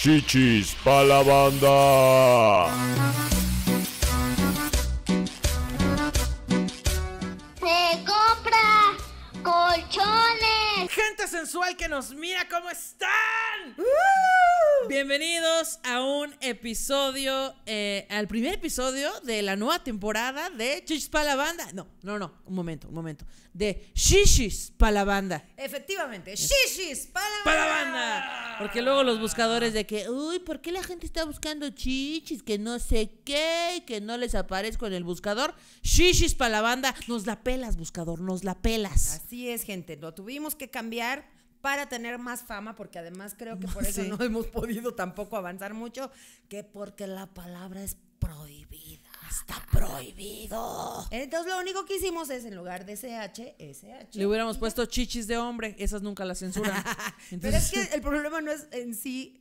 Chichis pa' la banda. Sensual que nos mira, ¿cómo están? Bienvenidos a un episodio, eh, al primer episodio de la nueva temporada de Chichis pa' la banda. No, no, no, un momento, un momento. De Shishis pa' la banda. Efectivamente, shishis para la ¡Pa' la banda! Porque luego los buscadores de que, uy, ¿por qué la gente está buscando chichis? Que no sé qué, que no les aparezco en el buscador. Shishis pa' la banda. Nos la pelas, buscador, nos la pelas. Así es, gente. Lo tuvimos que cambiar para tener más fama, porque además creo que por eso Sí. no hemos podido tampoco avanzar mucho, que porque la palabra es prohibida. Está prohibido. Entonces lo único que hicimos es en lugar de SH, SH. Le hubiéramos puesto chichis de hombre, esas nunca las censuran. Pero es que el problema no es en sí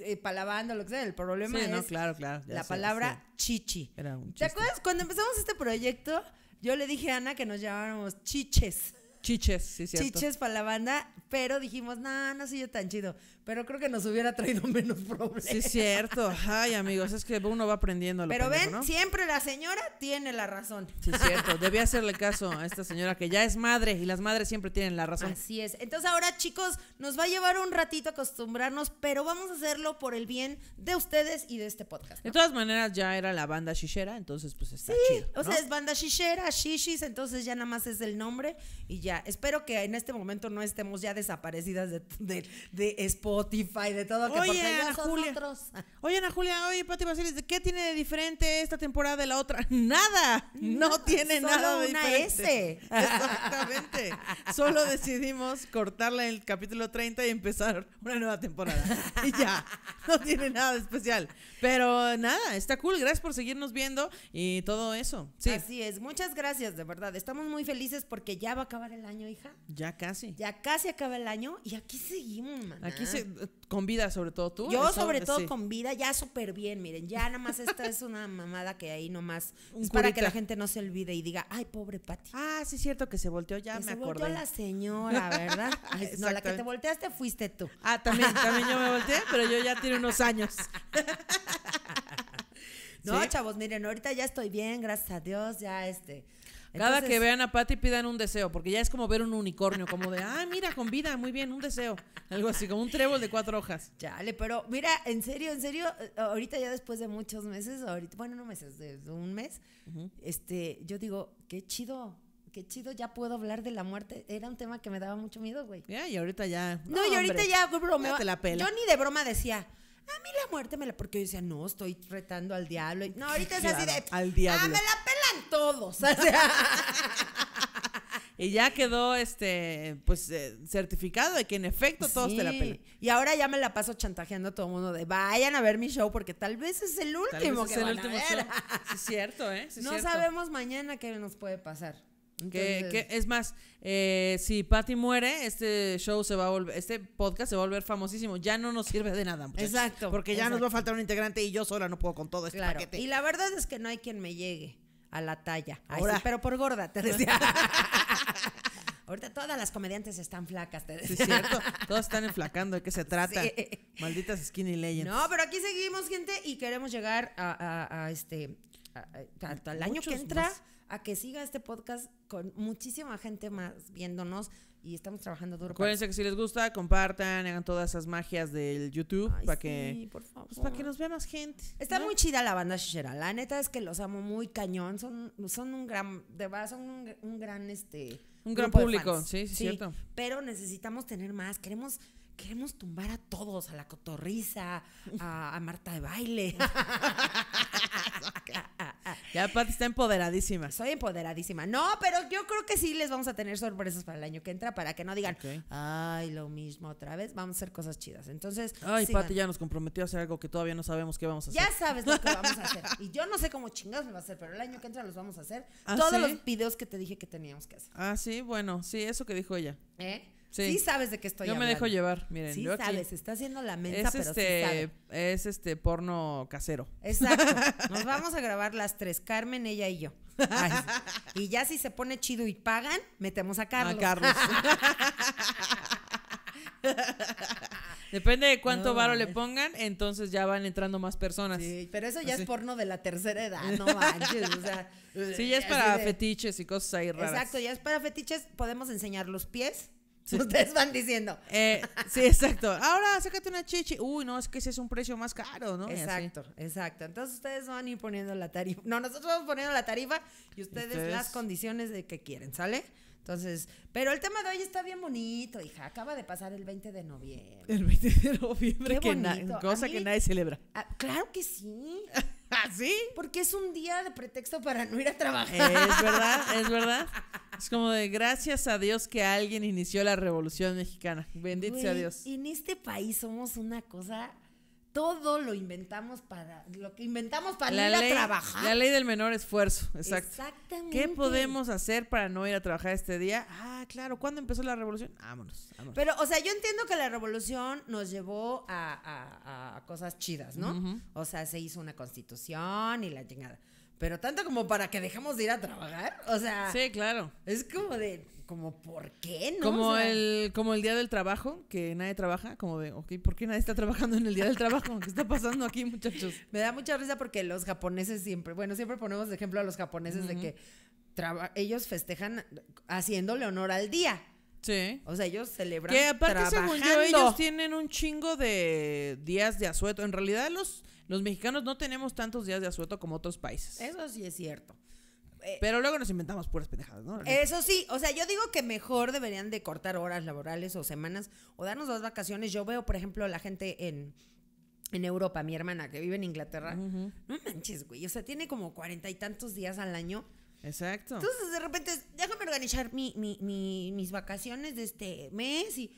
eh, para la banda o lo que sea, el problema Sí, es no, claro, claro, la sé, palabra chichi. Era un ¿Te acuerdas cuando empezamos este proyecto? Yo le dije a Ana que nos llamáramos chiches. Chiches, sí, cierto. chiches para la banda, pero dijimos, no, no soy yo tan chido. Pero creo que nos hubiera traído menos problemas. Sí, cierto. Ay, amigos, es que uno va aprendiendo. lo pero pendejo, ven, ¿no? siempre la señora tiene la razón. Sí, cierto. Debía hacerle caso a esta señora que ya es madre y las madres siempre tienen la razón. Así es. Entonces ahora, chicos, nos va a llevar un ratito acostumbrarnos, pero vamos a hacerlo por el bien de ustedes y de este podcast. De ¿no? todas maneras, ya era la banda shishera, entonces pues está Sí, chido. o ¿no? sea, es banda shishera, shishis, entonces ya nada más es el nombre y ya. Espero que en este momento no estemos ya desaparecidas de, de- de Spotify, de todo. Que Oye, porque ya Ana son Julia. otros. Oye, Ana Julia, oye, Pati Basilis, ¿qué tiene de diferente esta temporada de la otra? Nada, no Nada, tiene solo nada de una diferente. S. Exactamente. Solo decidimos cortarla en el capítulo 30 y empezar una nueva temporada. Y ya, no tiene nada de especial. Pero nada, está cool, gracias por seguirnos viendo y todo eso. Sí, Así es. Muchas gracias, de verdad. Estamos muy felices porque ya va a acabar el año, hija. ya casi. Ya casi acaba el año y aquí seguimos, maná. Aquí se, con vida sobre todo tú. Yo eso, sobre todo sí. con vida, ya súper bien, miren, ya nada más esta es una mamada que ahí nomás Un es para que la gente no se olvide y diga, ay, pobre Pati. Ah, sí, cierto que se volteó, ya que me se volteó acordé. la señora, ¿verdad? Ay, no, la que te volteaste fuiste tú. Ah, también, también yo me volteé, pero yo ya tiene unos años. No, Sí. chavos, miren, ahorita ya estoy bien, gracias a Dios, ya este. Cada Entonces, que vean a Patty pidan un deseo, porque ya es como ver un unicornio, como de, ah, mira, con vida, muy bien, un deseo. Algo así, como un trébol de cuatro hojas. Chale, pero mira, en serio, en serio, eh, ahorita ya después de muchos meses, ahorita, bueno, no meses, de un mes, este, yo digo, qué chido, qué chido, ya puedo hablar de la muerte. Era un tema que me daba mucho miedo, güey. Ya, y ahorita ya. No, y ahorita hombre, ya bromeo. Yo ni de broma decía, a mí la muerte me la. Porque yo decía, no, estoy retando al diablo. No, ahorita es así de. al diablo. Ah, me la pelan todos. O sea, Y ya quedó, este, pues, eh, certificado de que en efecto todos te la pelan. Y ahora ya me la paso chantajeando a todo el mundo de vayan a ver mi show porque tal vez es el Tal último vez que es el último a ver. show. Sí, es cierto, ¿eh? Sí, no cierto. sabemos mañana qué nos puede pasar. Que, Entonces, que- es más, eh, si Patty muere, este show se va a volver, este podcast se va a volver famosísimo. Ya no nos sirve de nada, muchachos. Exacto, Porque ya nos va a faltar un integrante y yo sola no puedo con todo este Claro. paquete. Y la verdad es que no hay quien me llegue a la talla. Ay, Ahora. sí, pero por gorda, te decía. Ahorita todas las comediantes están flacas, te Sí, decía. es cierto. Todos están enflacando. ¿De qué se trata? Sí. Malditas skinny legends. No, pero aquí seguimos, gente, y queremos llegar a, a- a este a- al año que entra más. A que siga este podcast con muchísima gente más viéndonos y estamos trabajando duro. para Acuérdense que si les gusta, compartan, hagan todas esas magias del YouTube Ay, para sí, que por favor. pues, para que nos vea más gente. Está ¿no? muy chida la banda Shishera. La neta es que los amo muy cañón. Son, son un gran, de verdad, son un, un gran, este. Un gran público, fans. sí, sí, cierto. Pero necesitamos tener más. Queremos, queremos tumbar a todos, a la cotorriza, a, a Marta de baile. Ya Pati está empoderadísima. Soy empoderadísima. No, pero yo creo que sí les vamos a tener sorpresas para el año que entra para que no digan, ay, lo mismo otra vez. Vamos a hacer cosas chidas. Entonces, Ay, sigan. Pati ya nos comprometió a hacer algo que todavía no sabemos qué vamos a hacer. Ya sabes lo que vamos a hacer. Y yo no sé cómo chingados me va a hacer, pero el año que entra los vamos a hacer. ¿Ah, Todos sí? los videos que te dije que teníamos que hacer. Ah, sí, bueno, sí, eso que dijo ella. ¿Eh? Sí. Sí. sabes de qué estoy Yo me hablando. dejo llevar, miren. Sí yo aquí- sabes, está haciendo la mensa, Es pero sí este, sabe. es este porno casero. Exacto. Nos vamos a grabar las tres, Carmen, ella y yo. Ay, sí. y ya si se pone chido y pagan, metemos a Carlos. A Carlos. Depende de cuánto No, varo le pongan, entonces ya van entrando más personas. Sí, Sí, pero eso ya Así. es porno de la tercera edad, no manches, o sea. ya es para de- fetiches y cosas ahí raras. Exacto, ya es para fetiches, podemos enseñar los pies. Ustedes van diciendo. Eh, sí, exacto. Ahora, sácate una chichi. Uy, no, es que ese es un precio más caro, ¿no? Exacto, exacto. Entonces ustedes van a ir poniendo la tarifa. No, nosotros vamos poniendo la tarifa y ustedes, Ustedes- las condiciones de que quieren, ¿sale? Entonces, pero el tema de hoy está bien bonito, hija. Acaba de pasar el 20 de noviembre. El 20 de noviembre, Qué que. A cosa mí- que nadie celebra. Ah, claro que sí, ¿Ah, sí? porque es un día de pretexto para no ir a trabajar. Es verdad, es verdad. Es como de gracias a Dios que alguien inició la revolución mexicana. Bendito sea Dios. En este país somos una cosa, todo lo inventamos para, lo que inventamos para La ir ley, a trabajar. la ley del menor esfuerzo, exacto. Exactamente. ¿Qué podemos hacer para no ir a trabajar este día? Ah, claro, ¿cuándo empezó la revolución? Vámonos, vámonos. Pero, o sea, yo entiendo que la revolución nos llevó a, a- a cosas chidas, ¿no? O sea, se hizo una constitución y la chingada. Pero tanto como para que dejemos de ir a trabajar. O sea, Sí, claro. es como de, como, ¿por qué? ¿No? Como O sea, el, como el día del trabajo, que nadie trabaja, como de, ok, ¿por qué nadie está trabajando en el día del trabajo? ¿Qué está pasando aquí, muchachos? Me da mucha risa porque los japoneses siempre, bueno, siempre ponemos de ejemplo a los japoneses de que traba- ellos festejan haciéndole honor al día. Sí. O sea, ellos celebran Que aparte, según yo, trabajando. ellos tienen un chingo de días de asueto. En realidad, los, los mexicanos no tenemos tantos días de asueto como otros países. Eso sí es cierto. Eh, Pero luego nos inventamos puras pendejadas, ¿no? Eso sí, o sea, yo digo que mejor deberían de cortar horas laborales o semanas o darnos dos vacaciones. Yo veo, por ejemplo, la gente en, en Europa, mi hermana que vive en Inglaterra. No manches, güey. O sea, tiene como cuarenta y tantos días al año. Exacto. Entonces, de repente, déjame organizar mi, mi- mi- mis vacaciones de este mes y,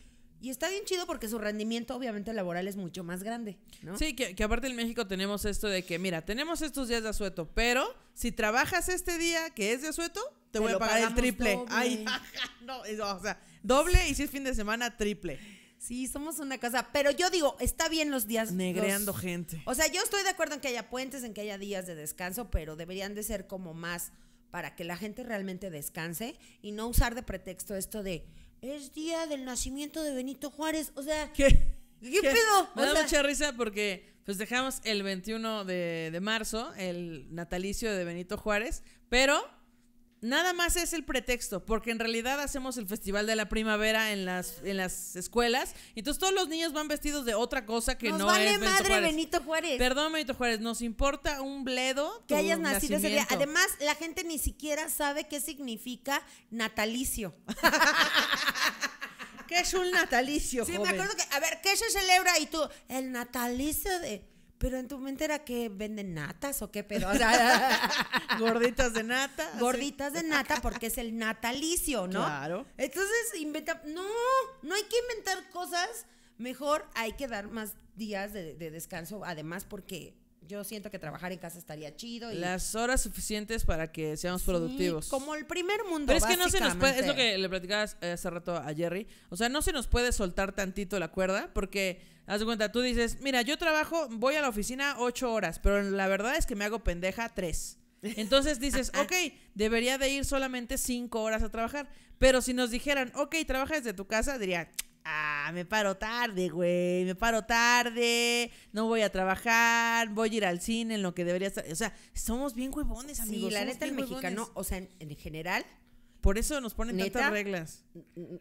y está bien chido porque su rendimiento, obviamente, laboral es mucho más grande, ¿no? Sí, que, que aparte en México tenemos esto de que, mira, tenemos estos días de asueto, pero si trabajas este día que es de asueto, te, Te voy a pagar el triple. doble. Ay, no, o sea, doble y si es fin de semana, triple. Sí, somos una cosa. Pero yo digo, está bien los días. Negreando los- gente. O sea, yo estoy de acuerdo en que haya puentes, en que haya días de descanso, pero deberían de ser como más para que la gente realmente descanse y no usar de pretexto esto de es día del nacimiento de Benito Juárez. O sea, ¿Qué? ¿Qué pedo? Me O da sea- mucha risa porque festejamos el 21 de, de marzo, el natalicio de Benito Juárez, pero nada más es el pretexto, porque en realidad hacemos el Festival de la Primavera en las, en las escuelas, y entonces todos los niños van vestidos de otra cosa que nos no vale es Benito madre Juárez. Benito Juárez. Perdón, Benito Juárez, nos importa un bledo que tu hayas nacido ese día. nacimiento. Además, la gente ni siquiera sabe qué significa natalicio. ¿Qué es un natalicio, Sí, me acuerdo que, a ver, ¿qué se celebra? Y tú, el natalicio de. Pero en tu mente era que venden natas o qué pedo. O sea, Gorditas de nata. gorditas de nata porque es el natalicio, ¿no? Claro. Entonces inventa. No, no hay que inventar cosas. Mejor hay que dar más días de, de descanso. Además, porque yo siento que trabajar en casa estaría chido. Y, Las horas suficientes para que seamos Sí, productivos. como el primer mundo. Pero es que no se nos puede, es lo que le platicabas hace rato a Jerry, o sea, no se nos puede soltar tantito la cuerda porque, haz de cuenta, tú dices, mira, yo trabajo, voy a la oficina ocho horas, pero la verdad es que me hago pendeja tres. Entonces dices, ok, debería de ir solamente cinco horas a trabajar, pero si nos dijeran, ok, trabaja desde tu casa, diría, ah, me paro tarde, güey, me paro tarde, no voy a trabajar, voy a ir al cine en lo que debería estar, o sea, somos bien huevones, amigos. Sí, la neta, el mexicano, huevones. o sea, en, en general, Por eso nos ponen ¿Neta? tantas reglas.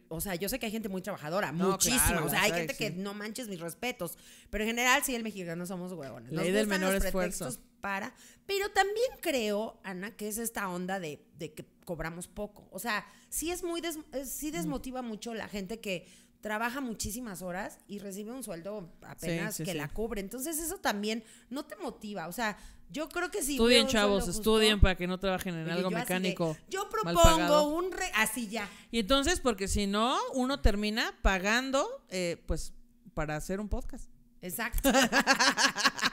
o sea, yo sé que hay gente muy trabajadora, No, muchísima. claro, o sea, hay gente que sí. no manches mis respetos. Pero en general, sí, el mexicano somos huevones. Ley del menor los esfuerzo. para. Pero también creo, Ana, que es esta onda de, de que cobramos poco. O sea, sí es muy des- eh, sí desmotiva mucho la gente que trabaja muchísimas horas y recibe un sueldo apenas Sí, sí, que sí. la cubre. Entonces, eso también no te motiva. O sea, yo creo que sí. Estudien, chavos, estudien para que no trabajen en algo yo así de, mecánico. yo propongo un. re- así ya. Y entonces, porque si no, uno termina pagando, eh, pues, para hacer un podcast. Exacto.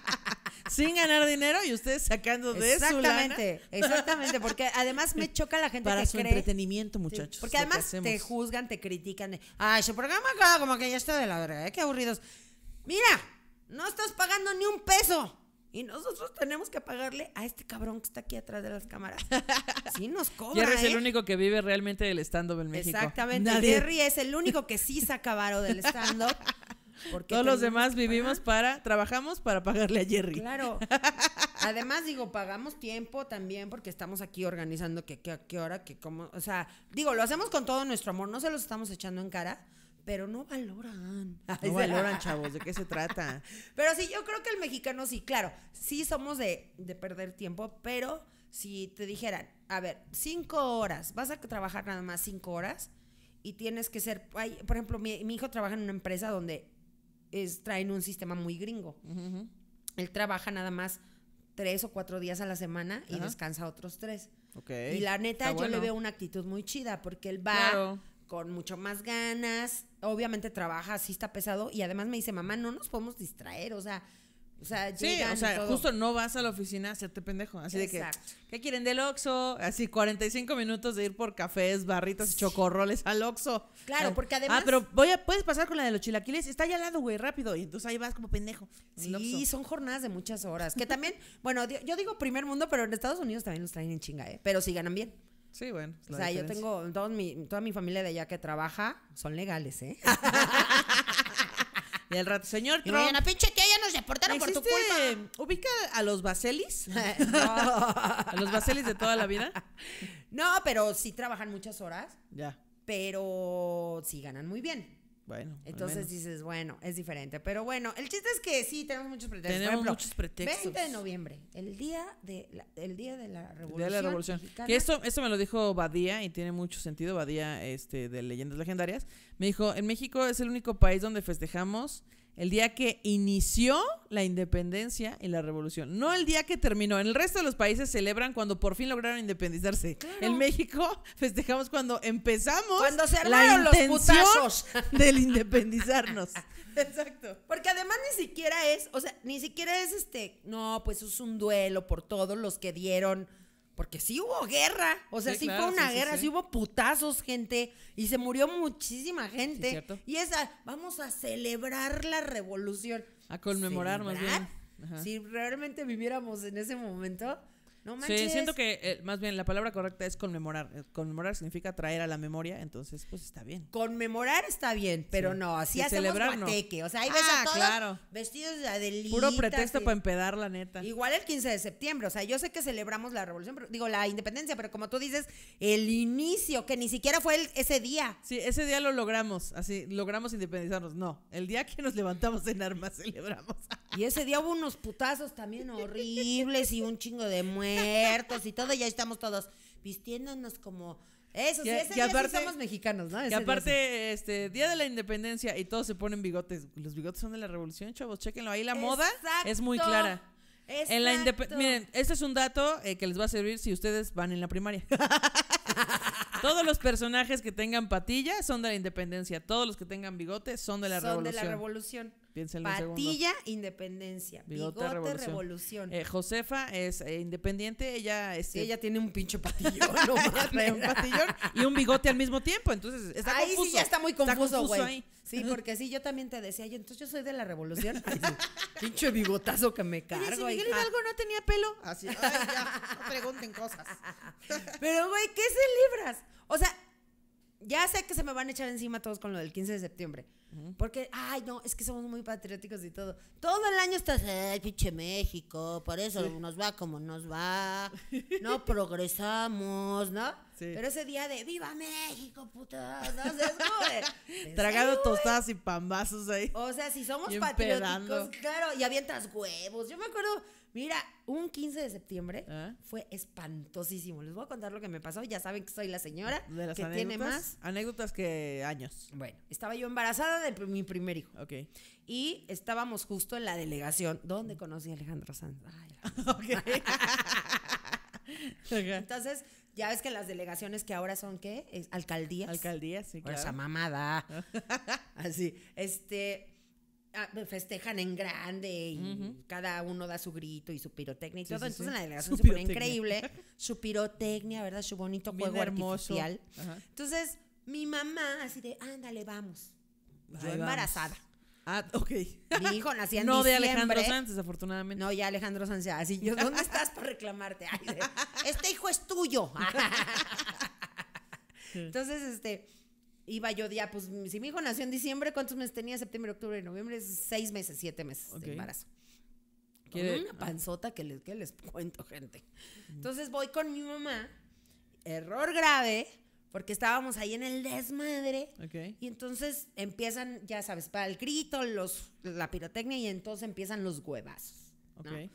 Sin ganar dinero y ustedes sacando de su lana Exactamente, exactamente, porque además me choca la gente para que su cree. entretenimiento, Sí, muchachos. porque además te juzgan, te critican. Ay, ese programa queda como que ya está de la verga, ¿eh? qué aburridos. Mira, no estás pagando ni un peso. Y nosotros tenemos que pagarle a este cabrón que está aquí atrás de las cámaras. Sí nos cobra, Jerry es el ¿eh? único que vive realmente del stand-up en México. Exactamente. Nadie- Jerry es el único que sí saca varo del stand-up. Porque Todos los demás vivimos para, trabajamos para pagarle a Jerry. Claro. Además, digo, pagamos tiempo también porque estamos aquí organizando que, qué hora, que cómo. O sea, digo, lo hacemos con todo nuestro amor, no se los estamos echando en cara, pero no valoran. No valoran, chavos, ¿de qué se trata? Pero sí, yo creo que el mexicano sí, claro, sí somos de, de perder tiempo, pero si te dijeran, a ver, cinco horas, vas a trabajar nada más cinco horas y tienes que ser, por ejemplo, mi, mi hijo trabaja en una empresa donde es, traen un sistema muy gringo. Él trabaja nada más tres o cuatro días a la semana y Ajá. descansa otros tres. Y la neta, está yo le veo una actitud muy chida porque él va Claro. con mucho más ganas. Obviamente trabaja, sí está pesado. Y además me dice, mamá, no nos podemos distraer. O sea, o sea, Sí, llegan o y sea, todo. justo no vas a la oficina a hacerte pendejo. Así de que, ¿qué quieren del Oxxo? Así 45 minutos de ir por cafés, barritas y chocorroles al Oxxo. Claro, Ah, porque además- Ah, pero voy a, puedes pasar con la de los chilaquiles. Está allá al lado, güey, rápido. Y entonces ahí vas como pendejo. Sí, son jornadas de muchas horas. Que también, bueno, yo digo primer mundo, pero en Estados Unidos también los traen en chinga, ¿eh? Pero sí ganan bien. Sí, bueno. O sea, yo tengo todos mi- toda mi familia de allá que trabaja, son legales, ¿eh? Y al rato, señor Y Trump, mañana, pinche tía, ya nos deportaron por tu ¿existe- culpa. ¿Ubica a los Baselis? no. ¿A los Baselis de toda la vida? No, pero sí trabajan muchas horas, Ya. pero sí ganan muy bien. Bueno. Entonces dices, bueno, es diferente. Pero bueno, el chiste es que sí, tenemos muchos pretextos. Tenemos ejemplo, muchos pretextos. 20 de noviembre, el día de la, el día de la El revolución. Día de la Revolución. Mexicana. Que esto, esto me lo dijo Badía y tiene mucho sentido, Badía este, de Leyendas Legendarias. Me dijo, en México es el único país donde festejamos el día que inició la independencia y la revolución, no el día que terminó. En el resto de los países celebran cuando por fin lograron independizarse. En México festejamos cuando empezamos Cuando se la armaron los intención putazos. del independizarnos. Exacto. Porque además ni siquiera es, o sea, ni siquiera es este, no, pues es un duelo por todos los que dieron, porque sí hubo guerra, o sea, Sí, sí, claro, fue una sí, guerra, sí. sí. hubo putazos, gente, y se murió muchísima gente. cierto. y esa, vamos a celebrar la revolución. A conmemorar más bien. Ajá. Si realmente viviéramos en ese momento, no Sí, manches. siento que eh, más bien la palabra correcta es conmemorar. Eh, Conmemorar significa traer a la memoria, entonces pues está bien. Conmemorar está bien, pero Sí. no, así hacemos celebrar, no. guateque. O sea, ahí ves Ah, a todos claro. vestidos de Adelita. Puro pretexto para empedar, la neta. Igual el 15 de septiembre, o sea, yo sé que celebramos la revolución, pero, digo, la independencia, pero como tú dices, el inicio, que ni siquiera fue el- ese día. Sí, ese día lo logramos, así, logramos independizarnos. No, el día que nos levantamos en armas celebramos. Y ese día hubo unos putazos también horribles y un chingo de muertos y todo, y ya estamos todos vistiéndonos como... Eso, sí, Que- ese día aparte- sí somos mexicanos, ¿no? Ese Y día sí. aparte, este, día de la independencia y todos se ponen bigotes. Los bigotes son de la revolución, chavos, chéquenlo. Ahí la moda es muy Exacto, clara. En la. Miren, este es un dato eh, que les va a servir si ustedes van en la primaria. Todos los personajes que tengan patilla son de la independencia. Todos los que tengan bigote son de la Son revolución. de la revolución. Piénsenlo un segundo. Patilla, independencia. Bigote, Bigote, revolución. revolución. Eh, Josefa es eh, independiente. Ella, este, Sí, ella tiene un pinche no trae un patillón y un bigote al mismo tiempo. Entonces está Ahí confuso. sí ya está muy confuso, güey. Sí, porque sí, yo también te decía, yo, entonces yo soy de la revolución. Ay, Pinche bigotazo que me Y si cargo. Miguel. Hidalgo no tenía pelo. Así, ay, ya, no pregunten cosas. Pero, güey, ¿qué celebras? O sea, ya sé que se me van a echar encima todos con lo del 15 de septiembre. Porque, ay, no, es que somos muy patrióticos y todo. Todo el año estás, ay, pinche México, por eso nos va como nos va. No progresamos, ¿no? Sí. Pero ese día de ¡Viva México, puta! ¿no? O sea, es como de- ¿en Tragado serio, güey? tostadas y pambazos ahí. O sea, si somos patrióticos, claro, y avientas huevos. Yo me acuerdo, mira, un 15 de septiembre ¿Ah? fue espantosísimo. Les voy a contar lo que me pasó. Ya saben que soy la señora De las que anécdotas. tiene más. Anécdotas que años. Bueno, estaba yo embarazada de mi primer hijo. Ok. Y estábamos justo en la delegación donde conocí a Alejandro Sanz. Ay. Entonces, ya ves que las delegaciones que ahora son, ¿qué? Es alcaldías. Alcaldía, sí, O esa claro. mamada. Así. Este. festejan en grande y cada uno da su grito y su pirotecnia y Sí, todo. sí, Entonces sí. en la delegación Su se pone increíble. Su pirotecnia, ¿verdad? Su bonito Bien juego hermoso. artificial. Ajá. Entonces, mi mamá así de, ándale, vamos. Yo Ahí vamos. embarazada. Ah, ok. Mi hijo nacía en no de diciembre. Alejandro Sanz, desafortunadamente. No, ya Alejandro Sanz, ya, así yo, ¿dónde estás para reclamarte? Ay, este hijo es tuyo. Entonces, este, iba yo ya, pues si mi hijo nació en diciembre, ¿cuántos meses tenía? Septiembre, octubre, noviembre, seis meses, siete meses de embarazo. Con una panzota que les, que les cuento, gente. Entonces voy con mi mamá, error grave, porque estábamos ahí en el desmadre. Ok. Y entonces empiezan, ya sabes, para el grito, los, la pirotecnia y entonces empiezan los huevazos. Ok. ¿no?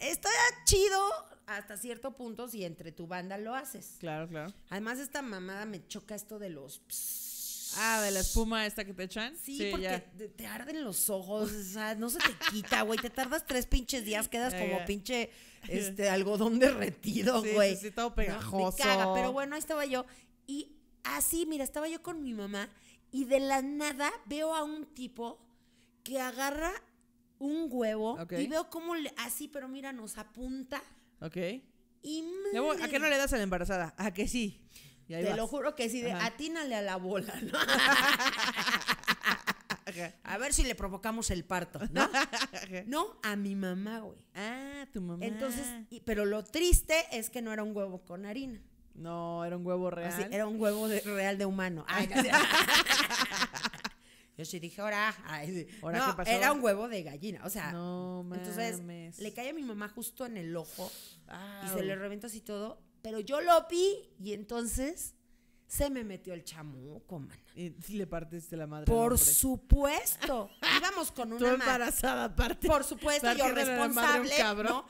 Está chido hasta cierto punto si entre tu banda lo haces. Claro, claro. Además, esta mamada me choca esto de los... Ah, de la espuma esta que te echan. Sí, porque ya. te, te arden los ojos, o sea, no se te quita, güey. Te tardas tres pinches días, quedas como pinche este, algodón derretido, Sí, sí, güey. sí, todo No, pegajoso. me caga, pero bueno, ahí estaba yo. Y así, mira, estaba yo con mi mamá y de la nada veo a un tipo que agarra un huevo y veo cómo le, así, pero mira, nos apunta Ok. y ¿A qué no le das a la embarazada? ¿A que sí? Y ahí Te vas. lo juro que sí, de atínale a la bola, ¿no? A ver si le provocamos el parto, ¿no? No, a mi mamá, güey. Ah, tu mamá. Entonces, y- pero lo triste es que no era un huevo con harina. No, era un huevo real. Así, era un huevo de- real de humano. Ay, no. Yo sí dije, ahora. ay, sí. ¿Ahora no, qué pasó? era un huevo de gallina. O sea, No entonces le cae a mi mamá justo en el ojo y se le reventó así todo. Pero yo lo vi y entonces se me metió el chamuco, man. Y le partiste la madre. Por supuesto. Íbamos con Tú una ma- embarazada aparte. Por supuesto, yo la madre un responsable. cabrón. ¿no?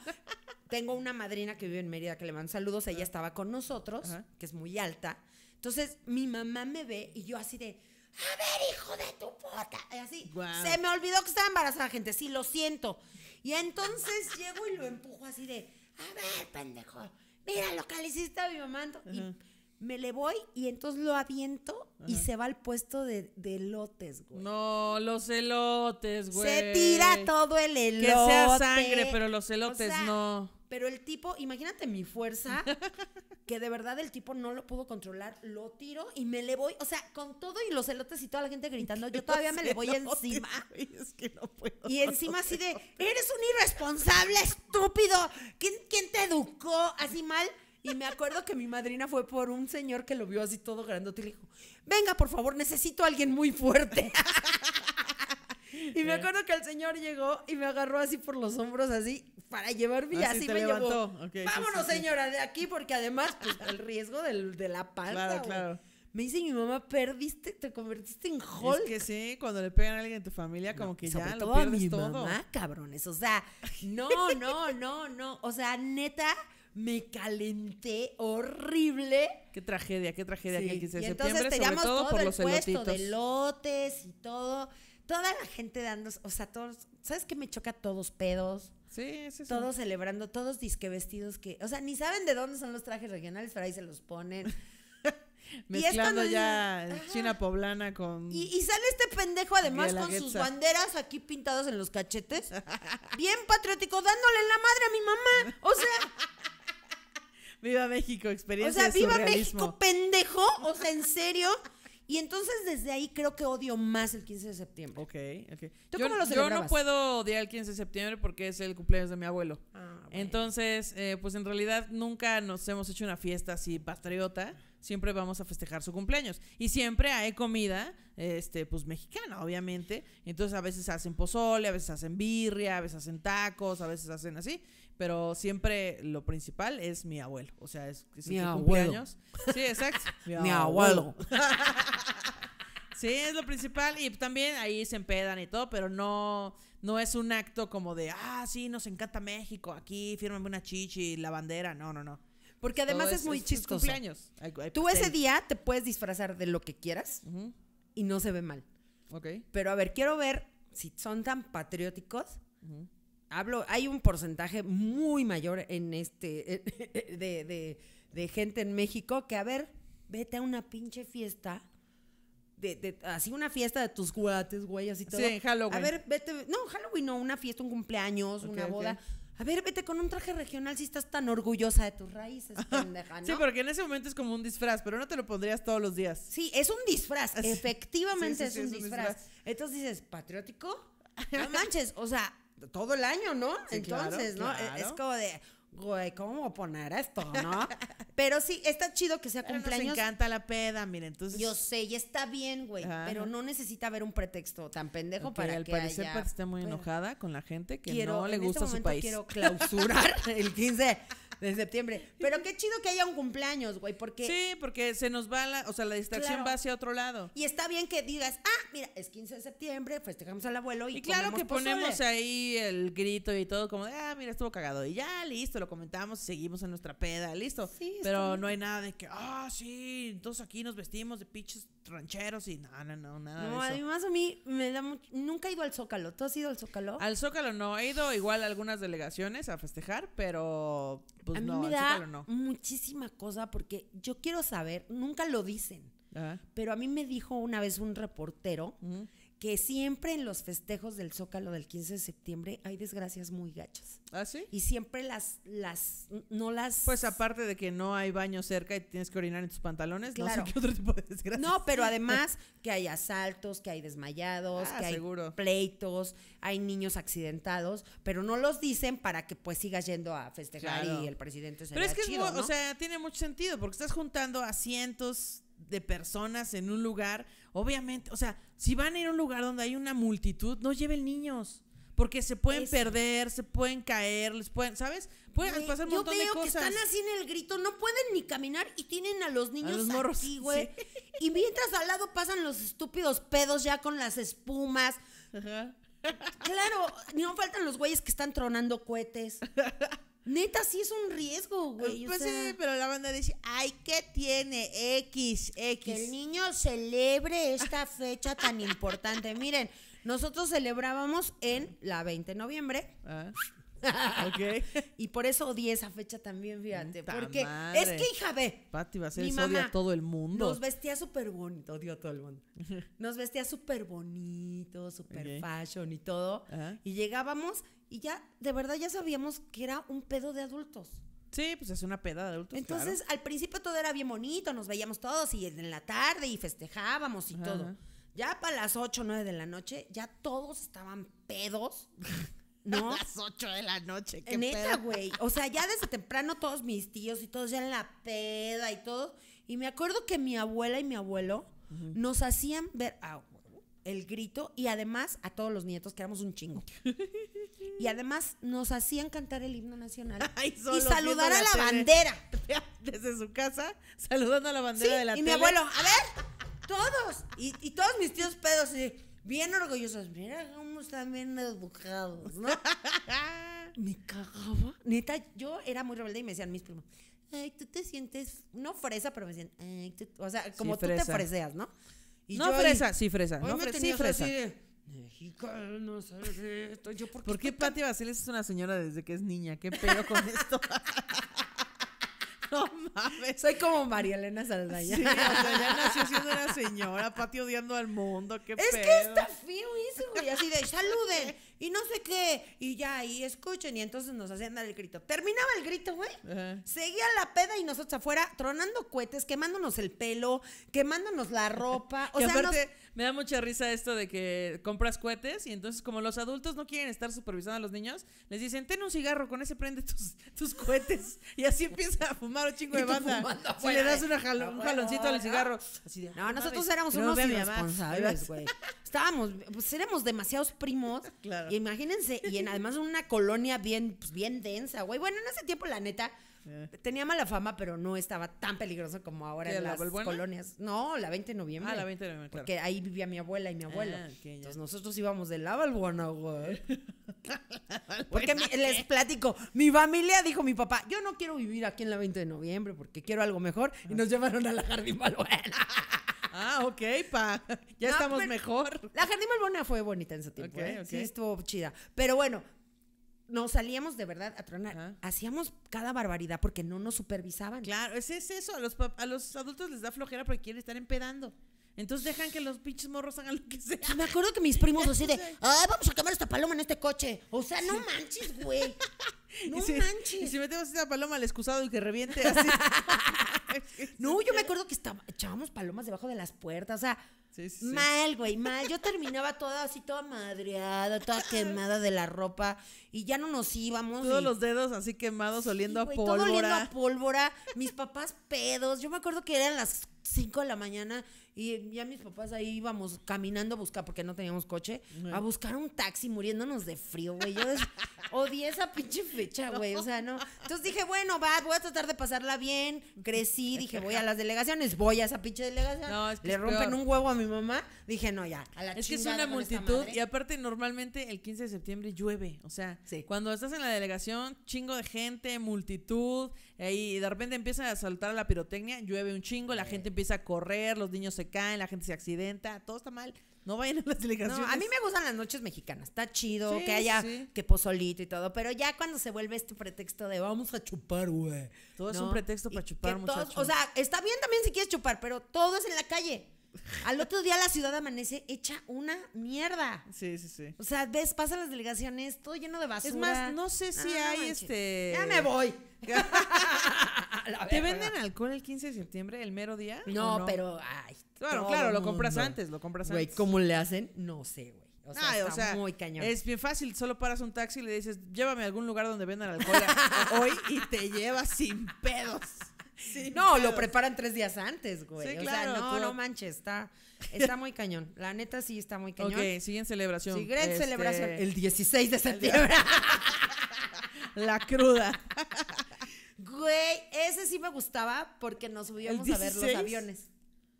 Tengo una madrina que vive en Mérida que le mando saludos. Ella estaba con nosotros, Ajá. que es muy alta. Entonces, mi mamá me ve y yo así de, a ver, hijo de tu puta. Y así, se me olvidó que estaba embarazada, gente. Sí, lo siento. Y entonces llego y lo empujo así de, a ver, pendejo, mira lo que le hiciste a mi mamá. Y me le voy y entonces lo aviento y se va al puesto de, de elotes, güey. No, los elotes, güey. Se tira todo el elote. Que sea sangre, pero los elotes O sea, no. Pero el tipo, imagínate mi fuerza, que de verdad el tipo no lo pudo controlar, lo tiro y me le voy, o sea, con todo y los elotes y toda la gente gritando, yo todavía me le voy encima. Es que no puedo. Y encima así de, eres un irresponsable, estúpido. ¿Quién, quién te educó así mal? Y me acuerdo que mi madrina fue por un señor que lo vio así todo grandote y le dijo, venga, por favor, necesito a alguien muy fuerte. Y me acuerdo que el señor llegó y me agarró así por los hombros así para llevarme y Así me levantó. llevó. Vámonos, sí, sí. señora, de aquí, porque además, pues, el riesgo del- de la panza. Claro, claro. Me dice mi mamá, perdiste, te convertiste en Hulk. Es que sí, cuando le pegan a alguien en tu familia, como que Sobre ya lo todo a pierdes mi todo. mamá, cabrones. O sea, no, no, no, no. O sea, neta, me calenté horrible. Qué tragedia, qué tragedia Sí, que el 15 de y septiembre, entonces sobre teníamos todo por los elotitos. de lotes y todo. Toda la gente dando, o sea, todos, ¿sabes qué me choca? Todos pedos, Sí, es eso. todos celebrando, todos disque vestidos que, o sea, ni saben de dónde son los trajes regionales, pero ahí se los ponen. Mezclando ya dices. China poblana con... Y, y sale este pendejo además con sus banderas aquí pintadas en los cachetes. Bien patriótico, dándole la madre a mi mamá. O sea, Viva México, o experiencia sea, de viva. México, pendejo. O sea, en serio. Y entonces desde ahí creo que odio más el 15 de septiembre. Ok, ok. ¿Tú yo, cómo lo yo no puedo odiar el 15 de septiembre porque es el cumpleaños de mi abuelo. Ah, bueno. Entonces, eh, pues en realidad nunca nos hemos hecho una fiesta así patriota. Siempre vamos a festejar su cumpleaños. Y siempre hay comida, este, pues mexicana, obviamente. Entonces a veces hacen pozole, a veces hacen birria, a veces hacen tacos, a veces hacen así. Pero siempre lo principal es mi abuelo. O sea, es, es Mi abuelo. cumpleaños. Sí, exacto. Mi abuelo. Sí, es lo principal. Y también ahí se empedan y todo, pero no, no es un acto como de, ah, sí, nos encanta México, aquí, fírmame una chichi, la bandera. No, no, no. Porque además Todo es, muy es chistoso. cumpleaños. Hay- hay Tú ese día te puedes disfrazar de lo que quieras Ujú, y no se ve mal. Ok. Pero a ver, quiero ver si son tan patrióticos. Ujú. Hablo, hay un porcentaje muy mayor en este de, de- de gente en México que, a ver, vete a una pinche fiesta. De, de- así una fiesta de tus guates, güey, así todo. Sí, en Halloween. A ver, vete, no, Halloween no, una fiesta, un cumpleaños, Ok, una boda. A ver, vete con un traje regional si estás tan orgullosa de tus raíces, pendeja, ¿no? Sí, porque en ese momento es como un disfraz, pero no te lo pondrías todos los días. Sí, es un disfraz. Efectivamente Sí, sí, es, un, es un disfraz. disfraz. Entonces dices, ¿patriótico? No manches, o sea, todo el año, ¿no? Sí, claro, Entonces, ¿no? claro. Es como de, güey, ¿cómo voy a poner esto, no? Pero sí, está chido que sea Pero nos cumpleaños. encanta la peda, miren, entonces... Yo sé, y está bien, güey. Pero no necesita haber un pretexto tan pendejo Ok, para al que parecer haya Pat está muy enojada con la gente que quiero, no le en gusta este su país. quiero clausurar el 15 de septiembre. Pero qué chido que haya un cumpleaños, güey, porque... Sí, porque se nos va la, o sea, la distracción Claro. va hacia otro lado. Y está bien que digas, ah, mira, es 15 de septiembre, festejamos al abuelo y Y claro que ponemos ahí el grito y todo como de, ah, mira, estuvo cagado. Y ya, listo, lo comentamos y seguimos en nuestra peda, listo. Sí, Pero no hay nada de que, ah, sí, entonces aquí nos vestimos de pinches rancheros y no, no, no, nada No, de eso. además a mí me da mucho... Nunca he ido al Zócalo. ¿Tú has ido al Zócalo? Al Zócalo no, he ido igual a algunas delegaciones a festejar, pero pues a mí no, me da no. muchísima cosa porque yo quiero saber, nunca lo dicen, Ajá. pero a mí me dijo una vez un reportero. Que siempre en los festejos del Zócalo del 15 de septiembre hay desgracias muy gachas. ¿Ah, sí? Y siempre las, las, no las... Pues aparte de que no hay baño cerca y tienes que orinar en tus pantalones, Claro. no sé qué otro tipo de desgracia. No, pero además que hay asaltos, que hay desmayados, Ah, que hay seguro. pleitos, hay niños accidentados, pero no los dicen para que pues sigas yendo a festejar Claro. y el presidente se Pero es que es chido, ¿no? o sea, tiene mucho sentido porque estás juntando a cientos de personas en un lugar. Obviamente, o sea, si van a ir a un lugar donde hay una multitud, no lleven niños. Porque se pueden Eso. perder, se pueden caer, les pueden, ¿sabes? Pueden pasar un yo montón veo de que cosas. están así en el grito, no pueden ni caminar y tienen a los niños los morros, aquí, güey. Y mientras al lado pasan los estúpidos pedos ya con las espumas. Ajá. Claro, no faltan los güeyes que están tronando cohetes. Neta, sí es un riesgo, güey. o Pues sea, sí, pero la banda dice, ay, ¿qué tiene? X, que el X. niño celebre esta fecha tan importante. Miren, nosotros celebrábamos en la 20 de noviembre Ah, ok. y por eso odié esa fecha también, fíjate. Puta Porque madre. es que, hija, ve, Pati va a ser odia a todo el mundo. Nos vestía súper bonito, odio a todo el mundo. Nos vestía súper bonito, súper fashion y todo. Ajá. Y llegábamos y ya, de verdad, ya sabíamos que era un pedo de adultos. Sí, pues es una peda de adultos. Entonces, al principio todo era bien bonito, nos veíamos todos y en la tarde y festejábamos y Ajá, todo. Ya para las 8 o 9 de la noche, ya todos estaban pedos. ¿No? A las 8 de la noche. qué Neta, güey. O sea, ya desde temprano todos mis tíos y todos ya en la peda y todo. Y me acuerdo que mi abuela y mi abuelo nos hacían ver el grito y además a todos los nietos, que éramos un chingo. y además nos hacían cantar el himno nacional Ay, y saludar a la bandera. Desde su casa, saludando a la Sí, bandera de la y tele. mi abuelo, a ver, todos. Y, y todos mis tíos pedos, así, bien orgullosos. Mira bien educados, ¿no? me cagaba. Neta, yo era muy rebelde y me decían mis primos, ay, tú te sientes, no fresa, pero me decían, ay, tú- o sea, como tú te freseas, ¿no? Y no yo ahí, fresa, sí fresa. No me fresa, sí fresa. así de, mexicano, ¿sabes esto? Yo, ¿por qué, ¿Por qué Basiles es una señora desde que es niña? ¿Qué pedo con esto? no mames. Soy como María Elena Saldaña. Sí, o sea, ya nació siendo una señora, Pati odiando al mundo, qué Es pedo. que está feo eso, güey. Así de saluden y no sé qué. Y ya, y escuchen. Y entonces nos hacían dar el grito. Terminaba el grito, güey. Ajá. Seguía la peda y nosotros afuera tronando cohetes, quemándonos el pelo, quemándonos la ropa. O que sea, aparte nos- me da mucha risa esto de que compras cohetes y entonces como los adultos no quieren estar supervisando a los niños, les dicen, ten un cigarro, con ese prende tus, tus cohetes. Y así empieza a fumar un chingo de banda. Si le das una jalo- un Ah, jaloncito al cigarro. Así de, No, "Ay, nosotros mames, éramos unos vea mi mamá". irresponsables, güey. Estábamos, pues éramos demasiados primos. Claro. Y imagínense, y en, además una colonia bien, pues, bien densa, güey. Bueno, en ese tiempo, la neta, Eh. tenía mala fama, pero no estaba tan peligroso como ahora ¿Qué, en la las colonias. No, la 20 de noviembre. Ah, la 20 de noviembre, claro. Porque ahí vivía mi abuela y mi abuelo. Ah, ya. Entonces nosotros íbamos de la Balbuena, güey. Porque mi- les platico, mi familia dijo mi papá, yo no quiero vivir aquí en la 20 de noviembre porque quiero algo mejor. Y nos llevaron a la Jardín Balbuena. Ah, ok, pa. Ya No, estamos mejor. La Jardín Balbuena fue bonita en su tiempo. ¿eh? Sí, estuvo chida. Pero bueno, nos salíamos de verdad a tronar. Ajá. Hacíamos cada barbaridad porque no nos supervisaban. Claro, ese es eso. A los, a los adultos les da flojera porque quieren estar empedando. Entonces dejan que los pinches morros hagan lo que sea. Y me acuerdo que mis primos así de, ay, vamos a quemar esta paloma en este coche. O sea, no manches, güey. No y si, manches. Y si metemos esta paloma al excusado y que reviente así. No, yo me acuerdo que estaba, echábamos palomas debajo de las puertas. O sea, Sí, sí, sí. Mal, güey, mal. Yo terminaba toda así, toda madreada, toda quemada de la ropa y ya no nos íbamos. Todos y- los dedos así quemados, oliendo a todo oliendo pólvora. a pólvora. Mis papás pedos. Yo me acuerdo que eran las 5 de la mañana y ya mis papás ahí íbamos caminando a buscar, porque no teníamos coche, a buscar un taxi muriéndonos de frío, güey. Yo odié esa pinche fecha, güey. O sea, no. Entonces dije, bueno, va, voy a tratar de pasarla bien. Crecí, dije, voy a las delegaciones, voy a esa pinche delegación. No, es que Le es rompen peor. un huevo a mi mamá. Dije, no, ya, a la Es que es una multitud y aparte normalmente el 15 de septiembre llueve, o sea, Sí. cuando estás en la delegación, chingo de gente, multitud, eh, y de repente empiezan a saltar la pirotecnia, llueve un chingo, la gente empieza a correr, los niños se caen, la gente se accidenta, todo está mal. No vayan a las delegaciones. No, a mí me gustan las noches mexicanas. Está chido Sí, que haya sí. que pozolito y todo. Pero ya cuando se vuelve este pretexto de vamos a chupar, güey. Todo es un pretexto para chupar, que todos- muchacho. O sea, está bien también si quieres chupar, pero todo es en la calle. Al otro día la ciudad amanece hecha una mierda. Sí, sí, sí. O sea, ves, pasan las delegaciones, todo lleno de basura. Es más, no sé si Ah, hay este... Ya me voy. ¿Te venden alcohol el 15 de septiembre, el mero día? No, no? pero. Ay, Claro, claro, lo compras mundo. antes, lo compras Güey, antes. ¿cómo le hacen? No sé, güey. O sea, está o sea, muy cañón. es bien fácil, solo paras un taxi y le dices, llévame a algún lugar donde vendan alcohol hoy y te llevas sin pedos. Sin No, lo preparan tres días antes, güey. Sí, o claro, sea, no, tú- no manches, está, está muy cañón. La neta sí está muy cañón. Ok, siguiente celebración. Sí, gran Este, celebración. El 16 de septiembre. La cruda. Güey, ese sí me gustaba porque nos subíamos a ver los 16? aviones.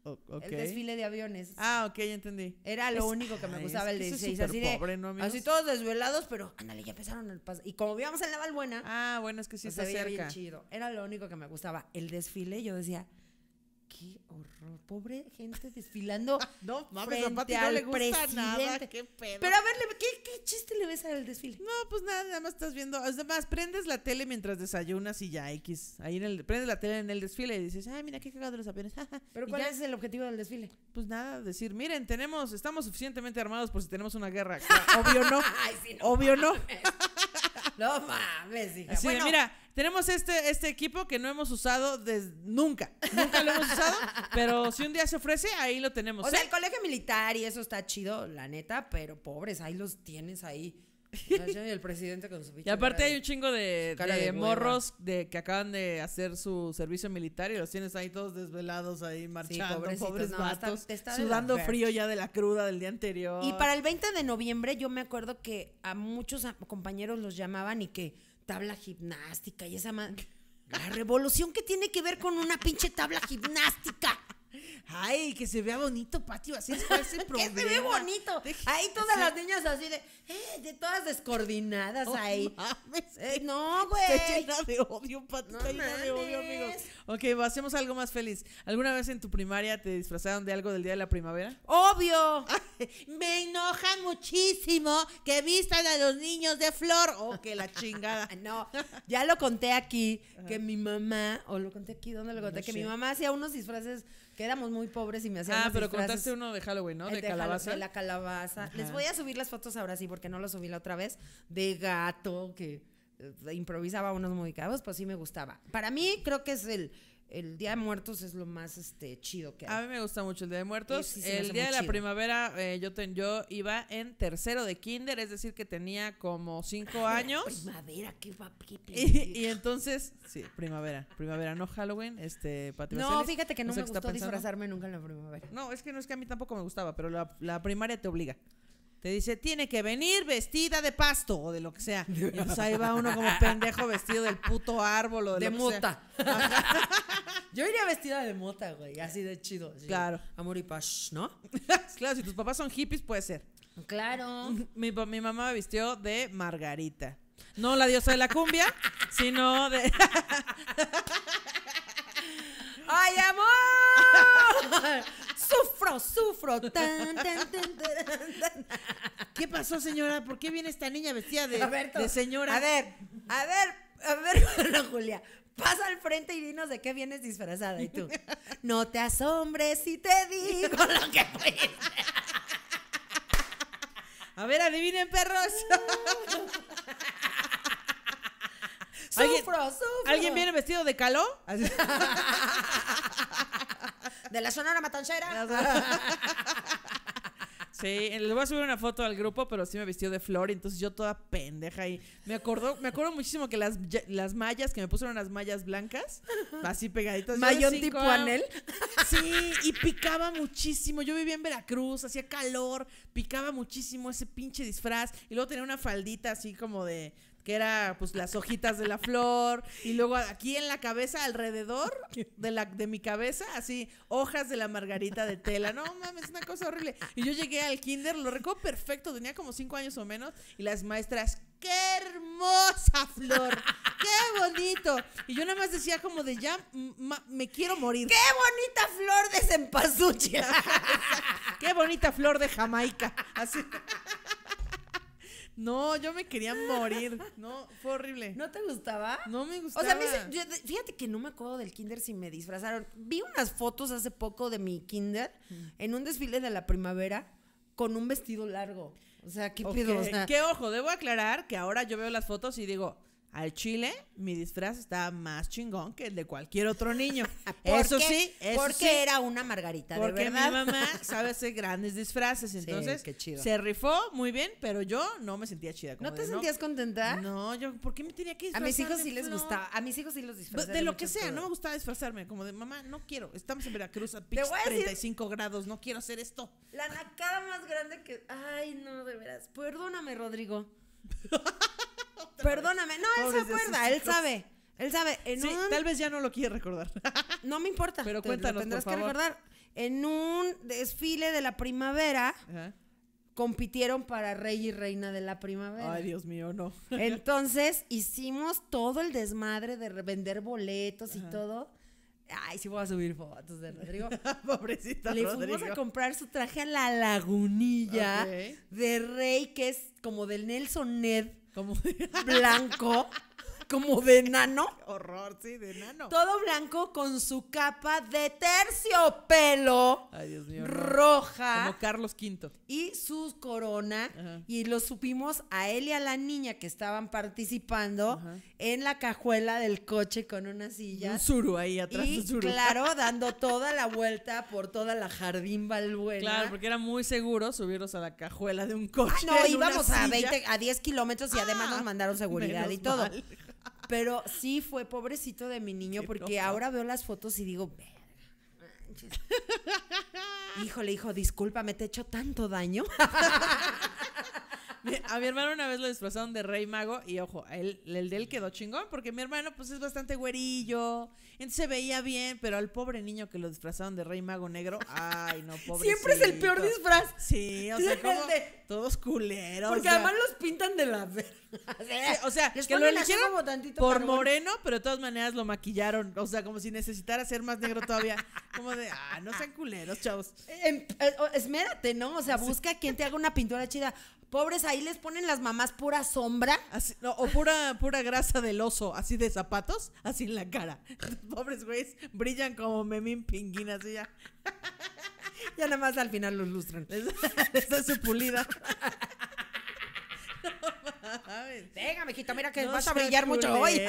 O-. El desfile de aviones. Ah, ok, ya entendí. Era lo Es- único que me ay, gustaba el que eso es 16. Así de. pobre, así todos desvelados, pero ándale, ya empezaron el paso. Y como vivíamos en la Valbuena, Ah, bueno, es que sí pues, está se veía bien chido. Era lo único que me gustaba. El desfile, yo decía, qué horror. Pobre gente desfilando. No, mames, a Pati no le gusta nada. Qué pedo. Pero a ver, ¿qué, qué chiste le ves al desfile? No, pues nada, nada más estás viendo. Además, prendes la tele mientras desayunas y ya, X. Ahí en el, prendes la tele en el desfile y dices, ay, mira qué cagado los aviones. Pero ¿cuál ya, es el objetivo del desfile? Pues nada, decir, miren, tenemos, estamos suficientemente armados por si tenemos una guerra. Obvio no. Ay, sí, no Obvio no. No mames, hija. Así de, mira, tenemos este, este equipo que no hemos usado desde nunca. Nunca lo hemos usado, pero si un día se ofrece, ahí lo tenemos. O sea, ¿eh? el colegio militar y eso está chido, la neta, pero pobres, ahí los tienes ahí. Y el presidente con su Y pinche aparte hay un chingo de, morros de que acaban de hacer su servicio militar y los tienes ahí todos desvelados ahí marchando, pobres no, vatos, está sudando frío ya de la cruda del día anterior. Y para el 20 de noviembre yo me acuerdo que a muchos compañeros los llamaban y que tabla gimnástica y esa La revolución que tiene que ver con una pinche tabla gimnástica. Ay, que se vea bonito, Pati, así es cuál es el Que problema. se ve bonito. Ahí todas sí. las niñas así de, eh, de todas descoordinadas No ahí. mames, Eh, no, Está güey. llena de odio, Pati, No está llena de odio, amigos. Ok, hacemos algo más feliz. ¿Alguna vez en tu primaria te disfrazaron de algo del día de la primavera? Obvio. Me enoja muchísimo que vistan a los niños de flor. Oh, que la chingada. No, ya lo conté aquí, que mi mamá, o lo conté aquí, ¿dónde lo conté? No que sé. mi mamá hacía unos disfraces, que éramos muy pobres y me hacía Ah, pero contaste uno de Halloween, ¿no? De calabaza. de la calabaza. Ajá. Les voy a subir las fotos ahora sí, porque no lo subí la otra vez. De gato, que eh, improvisaba unos muy cabos, pues sí me gustaba. Para mí, creo que es el, el Día de Muertos es lo más este, chido que A hay. mí me gusta mucho el Día de Muertos. Sí, el Día de la chido. primavera eh, yo, ten- yo iba en tercero de kinder, es decir, que tenía como cinco años. Primavera, qué va, Y, y entonces, sí, primavera, primavera, no Halloween, este, Pati No, fíjate que no, sé me gustó disfrazarme nunca en la primavera. No, es que no es que a mí tampoco me gustaba, pero la, la primaria te obliga. Te dice, tiene que venir vestida de pasto o de lo que sea. Y entonces ahí va uno como pendejo vestido del puto árbol o de, De lo que sea. mota. Yo iría vestida de mota, güey, así de chido. así. Claro. Amor y paz, ¿no? claro, si tus papás son hippies, puede ser. Claro. Mi, mi mamá me vistió de Margarita. No la diosa de la cumbia, sino de... ¡Ay, amor! ¡Sufro, sufro! Tan, tan, tan, tan, tan. ¿Qué pasó, señora? ¿Por qué viene esta niña vestida de, señora? A ver, a ver, a ver, Julia. Pasa al frente y dinos de qué vienes disfrazada. Y tú, no te asombres si te digo lo que fuiste. A ver, adivinen, perros. ¿Alguien- Sufro, sufro. ¿Alguien viene vestido de caló? De la Sonora Matancera. Sí, les voy a subir una foto al grupo, pero sí me vistió de flor, y entonces yo toda pendeja y me acordó, me acuerdo muchísimo que las, las mallas, que me pusieron unas mallas blancas, así pegaditas. Mayón tipo años- anel. Sí, y picaba muchísimo. Yo vivía en Veracruz, hacía calor, picaba muchísimo ese pinche disfraz. Y luego tenía una faldita así como de que era pues las hojitas de la flor y luego aquí en la cabeza alrededor de la de mi cabeza así hojas de la margarita de tela no mames una cosa horrible y yo llegué al kinder lo recuerdo perfecto tenía como cinco años o menos y las maestras qué hermosa flor qué bonito y yo nada más decía como de ya ma- me quiero morir ¡Qué bonita flor de cempasúchil! Qué bonita flor de Jamaica. Así. No, yo me quería morir. No, fue horrible. ¿No te gustaba? No me O gustaba. sea, a mí se- yo- fíjate que no me acuerdo del kinder si me disfrazaron. Vi unas fotos hace poco de mi kinder en un desfile de la primavera con un vestido largo. O sea, ¿qué Ok, pido? O sea, Que ojo, debo aclarar que ahora yo veo las fotos y digo, al chile, mi disfraz está más chingón que el de cualquier otro niño. Eso porque- sí, eso porque sí. era una margarita, de Porque mi verdad. mamá sabe hacer grandes disfraces, entonces qué chido. se rifó muy bien, pero yo no me sentía chida. como ¿No te de, sentías contenta? No, yo, ¿por qué me tenía que A disfrazar? mis hijos de sí les gustaba. A mis hijos sí los De, disfrazé. de lo que sea, no me gustaba disfrazarme. Como de mamá, no quiero. Estamos en Veracruz a voy pinches a decir- 35 grados, no quiero hacer esto. La nacada más grande que. Ay, no, de veras. Perdóname, Rodrigo. Perdóname. No, él Pobres se acuerda, él sabe. Él sabe. En Sí, un- tal vez ya no lo quiere recordar. No me importa. Pero te lo cuéntanos, tendrás por que recordar. En un desfile de la primavera Ajá. compitieron para rey y reina de la primavera. Ay, Dios mío, no. Entonces hicimos todo el desmadre de vender boletos y todo. Ay, sí voy a subir fotos de Rodrigo. Pobrecita Le Rodrigo. fuimos a comprar su traje a la lagunilla de rey, que es como del Nelson Ned Como de blanco, como de enano. horror, sí, de nano. Todo blanco con su capa de terciopelo Ay, Dios mío. roja Como Carlos V. y su corona. Ajá. Y lo supimos a él y a la niña que estaban participando Ajá. En la cajuela del coche con una Un silla. suru ahí atrás Y de suru. claro, dando toda la vuelta por toda la jardín Balbuena. Claro, porque era muy seguro subirnos a la cajuela de un coche. Ah, no, íbamos a silla. 20, a 10 kilómetros y además Ah, nos mandaron seguridad y todo. mal. Pero sí fue pobrecito de mi niño Qué porque ahora veo las fotos y digo. Híjole, hijo, discúlpame, te he hecho tanto daño. A mi hermano una vez lo disfrazaron de rey mago y ojo, él, el de él quedó chingón porque mi hermano pues es bastante güerillo, entonces se veía bien, pero al pobre niño que lo disfrazaron de rey mago negro, ay no, pobre. Siempre es el peor disfraz. Sí, o sea, El como de- todos culeros. Porque o sea, además los pintan de la verga. sí, o sea, Les que lo eligieron como tantito por moreno, pero de todas maneras lo maquillaron, o sea, como si necesitara ser más negro todavía, como de, ah, no sean culeros, chavos. Em- eh, o- esmérate, ¿no? O sea, busca quien te haga una pintura chida. Pobres, ahí les ponen las mamás pura sombra. Así, no, o pura, pura grasa del oso, así de zapatos, así en la cara. Pobres güeyes, brillan como memín pinguín, así ya. Ya nada más al final los lustran. Les, da su pulida. No. Venga, mijito, mira que No vas a brillar mucho hoy.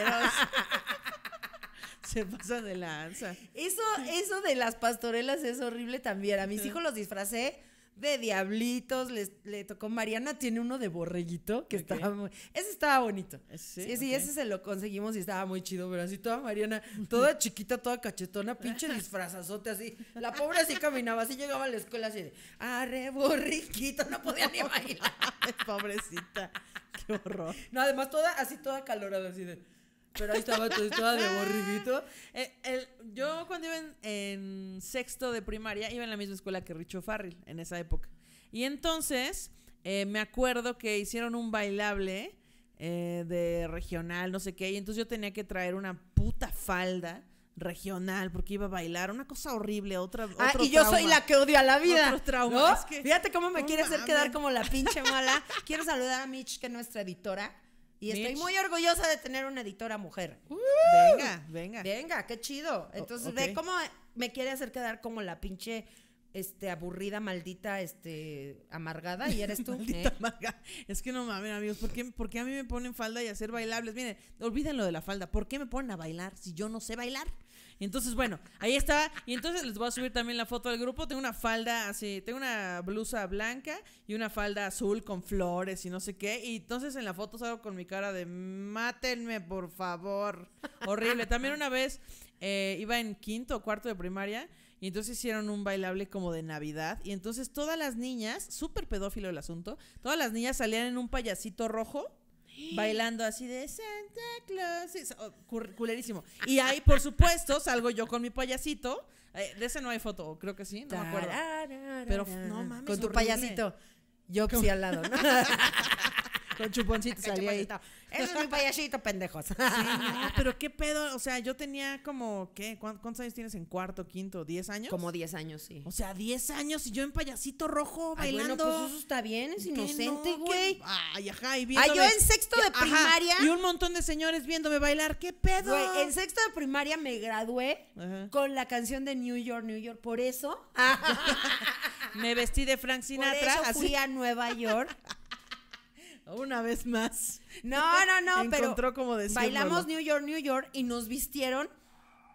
Se pasan de lanza. Eso, eso de las pastorelas es horrible también. A mis hijos los disfracé de diablitos. Les, le tocó Mariana, tiene uno de borreguito que estaba muy. Ese estaba bonito. Sí, Sí, ese se lo conseguimos y estaba muy chido, pero así toda Mariana, toda chiquita, toda cachetona, pinche disfrazazote así. La pobre así caminaba, así llegaba a la escuela así de, arre, borriquito, no podía ni bailar. Pobrecita. Qué horror. No, además toda, así toda calorada, así de. Pero ahí estaba toda, de borriguito. Eh, el- yo cuando iba en, en sexto de primaria iba en la misma escuela que Richo Farrell en esa época. Y entonces eh, me acuerdo que hicieron un bailable eh, de regional, no sé qué, y entonces yo tenía que traer una puta falda regional porque iba a bailar, una cosa horrible, otra... Ah, otro y yo soy la que odia la vida. Otro trauma, ¿no? es que- Fíjate cómo me no quiere hacer quedar como la pinche mala. Quiero saludar a Mitch, que es nuestra editora. Y estoy muy orgullosa de tener una editora mujer. Venga, venga. Venga, qué chido. Entonces, ve cómo me quiere hacer quedar como la pinche este aburrida, maldita, este amargada y eres tú. Maldita ¿eh? amarga. Es que no mames, amigos. ¿por qué, por qué a mí me ponen falda y hacer bailables? Miren, olvídenlo de la falda. ¿Por qué me ponen a bailar si yo no sé bailar? Entonces, bueno, ahí está. Y entonces les voy a subir también la foto del grupo. Tengo una falda así, tengo una blusa blanca y una falda azul con flores y no sé qué. Y entonces en la foto salgo con mi cara de mátenme, por favor. Horrible. También una vez eh, iba en quinto o cuarto de primaria. Y entonces hicieron un bailable como de Navidad. Y entonces todas las niñas, súper pedófilo el asunto, todas las niñas salían en un payasito rojo bailando así de Santa Claus. Oh, culerísimo. Y ahí, por supuesto, salgo yo con mi payasito. Eh, de ese no hay foto, creo que sí, no me acuerdo. Pero, no mames, Con tu horrible. payasito. Yo sí al lado, ¿no? Con chuponcito salía ahí. Ese es mi payasito, pendejos. Sí, no, pero qué pedo. O sea, yo tenía como, ¿qué? ¿Cuán- ¿Cuántos años tienes en cuarto, quinto? ¿10 años? Como 10 años, sí. O sea, 10 años y yo en payasito rojo Ay, bueno, bailando. pues eso está bien, es inocente, no, güey. que- Ay, ajá, y viéndome- yo en sexto de Ajá, primaria. y un montón de señores viéndome bailar. ¿Qué pedo? Güey, en sexto de primaria me gradué Ajá. con la canción de New York, New York. Por eso, Me vestí de Frank por Sinatra. eso fui así, a Nueva York. una vez más. No, no, no, pero Encontró como decirlo. bailamos New York, New York y nos vistieron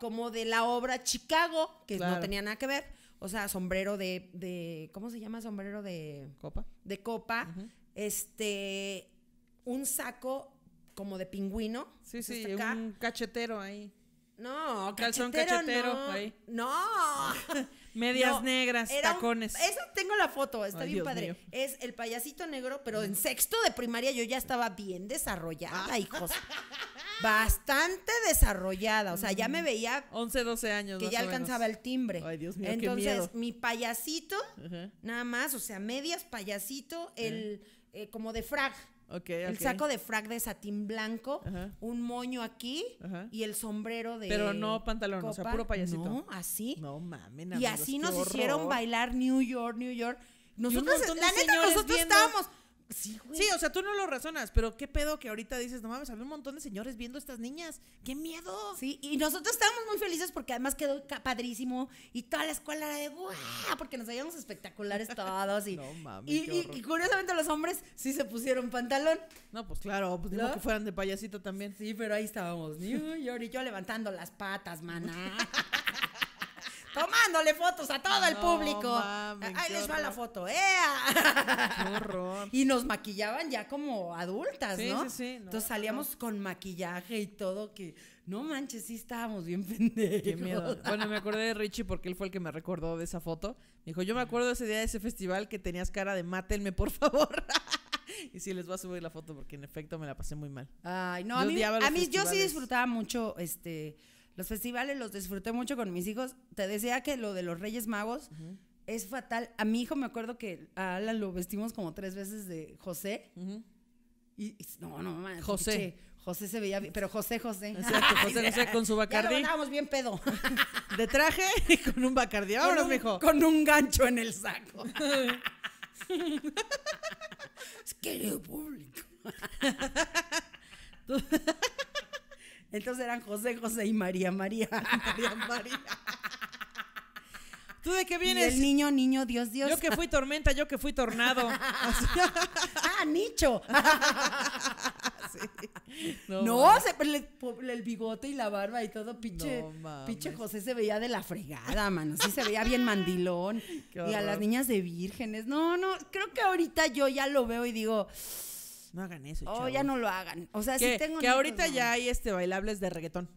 como de la obra Chicago, que no tenía nada que ver. O sea, sombrero de, de ¿cómo se llama? Sombrero de, Copa. de copa. Este, un saco como de pingüino. Sí, sí, acá. un cachetero ahí. No, Calzón cachetero, no. ahí. No. Medias No, negras, era un- tacones. Eso tengo la foto, está Ay, bien Dios padre. mío. Es el payasito negro, pero en sexto de primaria yo ya estaba bien desarrollada, hijos. Bastante desarrollada. O sea, ya me veía 11, 12 años. que más ya o menos. alcanzaba el timbre. Ay, Dios mío, qué Entonces, miedo. mi payasito, Ajá. nada más, o sea, medias payasito, el eh, como de frag. El saco de frag de satín blanco, Ajá. un moño aquí Ajá. y el sombrero de. Pero no pantalón, o sea, puro payasito. No, así. No mames, y así nos horror. hicieron bailar New York, New York. Nosotros, la neta, nosotros viendo. estábamos. Sí, güey. Sí, o sea, tú no lo razonas, pero qué pedo que ahorita dices, no mames, había un montón de señores viendo a estas niñas. ¡Qué miedo! Sí, y nosotros estábamos muy felices porque además quedó padrísimo y toda la escuela era de ¡guau! Porque nos veíamos espectaculares todos. Y, No mames, y, curiosamente los hombres sí se pusieron pantalón. No, pues claro, pues digo ¿No? que fueran de payasito también. Sí, pero ahí estábamos, New York, y yo levantando las patas, maná. Tomándole fotos a todo el público. mames, Ahí les va la foto, ¡ea! Qué horror. Y nos maquillaban ya como adultas, Sí, ¿no? sí, sí. No, Entonces salíamos con maquillaje y todo que, no manches, sí estábamos bien pendejos. Qué miedo. Bueno, me acordé de Richie porque él fue el que me recordó de esa foto. Me dijo, yo me acuerdo ese día de ese festival que tenías cara de mátenme, por favor. y sí, les voy a subir la foto porque en efecto me la pasé muy mal. Ay, no, Yo a mí, a mí yo sí disfrutaba mucho, este, los festivales los disfruté mucho con mis hijos. Te decía que lo de los Reyes Magos es fatal. A mi hijo me acuerdo que a Alan lo vestimos como tres veces de José. Y, y- no, no, mamá. José. José se veía bien, pero José, José. Exacto, José, José con su Ya lo Bacardí. andábamos bien pedo. De traje y con un bacardí. Vámonos, con, un, mijo. con un gancho en el saco. es querido público. Entonces eran José, José y María, María. María, María. ¿Tú de qué Y vienes? el niño, niño, Dios, Dios. Yo que fui tormenta, yo que fui tornado. Ah, Nicho. No, No, mames. se- le- po- el bigote y la barba y todo, pinche, No pinche José se veía de la fregada, mano. Sí se veía bien mandilón. Y a las niñas de vírgenes. No, no, creo que ahorita yo ya lo veo y digo, No hagan eso, oh, chavos. ya no lo hagan. O sea, que, si tengo que ahorita no. ya hay este bailables de reggaetón.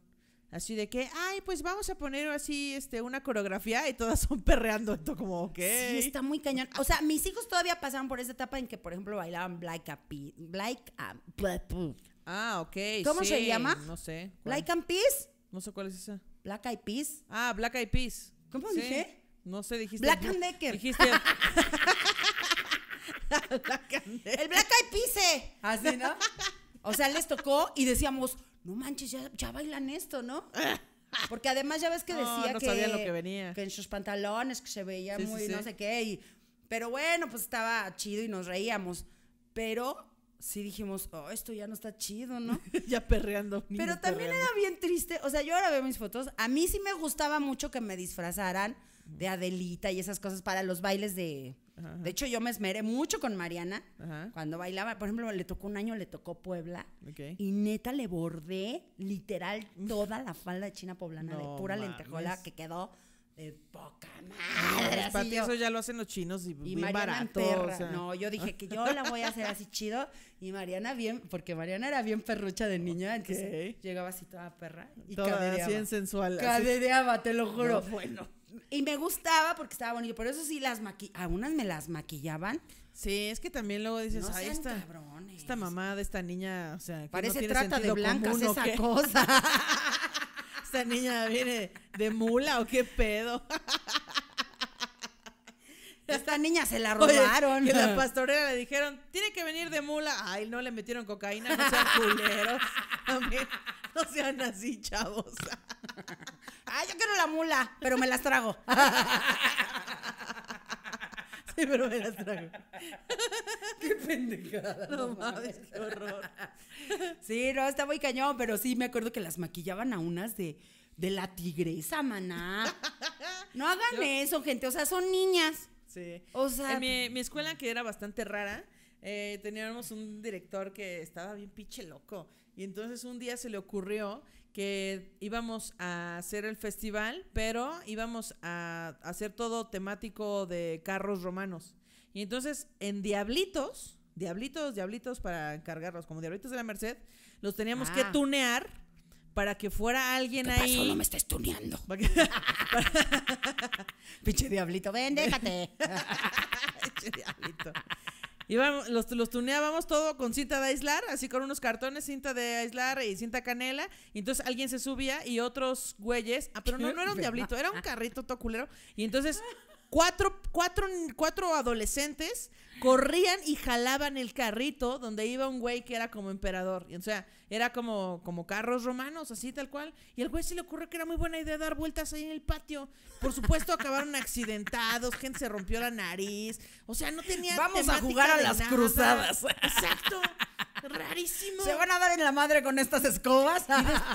Así de que, ay, pues vamos a poner así este una coreografía y todas son perreando. Esto como, ok. Sí, está muy cañón. O sea, mis hijos todavía pasaron por esa etapa en que, por ejemplo, bailaban Black Eyed Peas. Black, ah, bla- bla- Ah, ok. ¿Cómo se sí, llama? No sé. ¿cuál? Black Eyed Peas. No sé cuál es esa. Black Eyed Peas. Ah, Black Eyed Peas. ¿Cómo Sí. dije? No sé, dijiste. Black and Decker. Dijiste. El Black Eyed Peas. eh. Así, ¿no? O sea, les tocó y decíamos, no manches, ya, ya bailan esto, ¿no? Porque además ya ves que No, decía no que, sabían lo que venía. que en sus pantalones que se veía Sí, muy sí. no sé qué. y- pero bueno, pues estaba chido y nos reíamos. Pero sí dijimos, oh, esto ya no está chido, ¿no? ya perreando. Pero también perreando. era bien triste. O sea, yo ahora veo mis fotos. A mí sí me gustaba mucho que me disfrazaran de Adelita y esas cosas para los bailes de, Ajá, De hecho, yo me esmeré mucho con Mariana Ajá. cuando bailaba. Por ejemplo, le tocó un año, le tocó Puebla. Y neta le bordé literal toda la falda de China poblana No de pura mames. lentejuela que quedó de poca madre. Así Pati, yo. eso ya lo hacen los chinos y, Y bien Mariana en barato. perra. o sea. No, yo dije que yo la voy a hacer así chido. Y Mariana bien, porque Mariana era bien perrucha de niña. Entonces llegaba así toda perra y Toda cadereaba. así en sensual. así. Cadereaba, te lo juro. No, bueno. Y me gustaba porque estaba bonito. Por eso sí las maqui a unas me las maquillaban. Sí, es que también luego dices, No ay, esta, cabrones. esta mamá de esta niña, o sea, que Parece no trata de blancas común, ¿o esa cosa. Esta niña viene de mula o qué pedo. Esta niña se la Oye, robaron. que la pastorera le dijeron, tiene que venir de mula. Ay, no le metieron cocaína, no sean culeros. También, no sean así, chavos. Ay, yo quiero la mula, pero me las trago. Sí, pero me las trago. Qué pendejada. No mames, qué horror. Sí, no, está muy cañón, pero sí me acuerdo que las maquillaban a unas de, de la tigresa, maná. No hagan eso, gente. O sea, son niñas. Sí. O sea, En mi, mi escuela, que era bastante rara, eh, teníamos un director que estaba bien pinche loco. Y entonces un día se le ocurrió que íbamos a hacer el festival, pero íbamos a hacer todo temático de carros romanos. Y entonces en Diablitos, Diablitos, Diablitos para cargarlos, como Diablitos de la Merced, los teníamos que Ah. tunear para que fuera alguien ¿Qué ahí. pasó? No me estés tuneando. Pinche diablito, ven, déjate. Íbamos- los, los tuneábamos todo con cinta de aislar, así con unos cartones, cinta de aislar y cinta canela. Y entonces alguien se subía y otros güeyes. Ah, pero no, no era un diablito, era un carrito todo culero. Y entonces cuatro, cuatro, cuatro adolescentes corrían y jalaban el carrito donde iba un güey que era como emperador. Y, o sea, era como, como carros romanos, así tal cual. Y al güey se le ocurrió que era muy buena idea dar vueltas ahí en el patio. Por supuesto, acabaron accidentados, gente se rompió la nariz. O sea, no tenía. Vamos a jugar a las nada. cruzadas. Exacto. Rarísimo. ¿Se van a dar en la madre con estas escobas?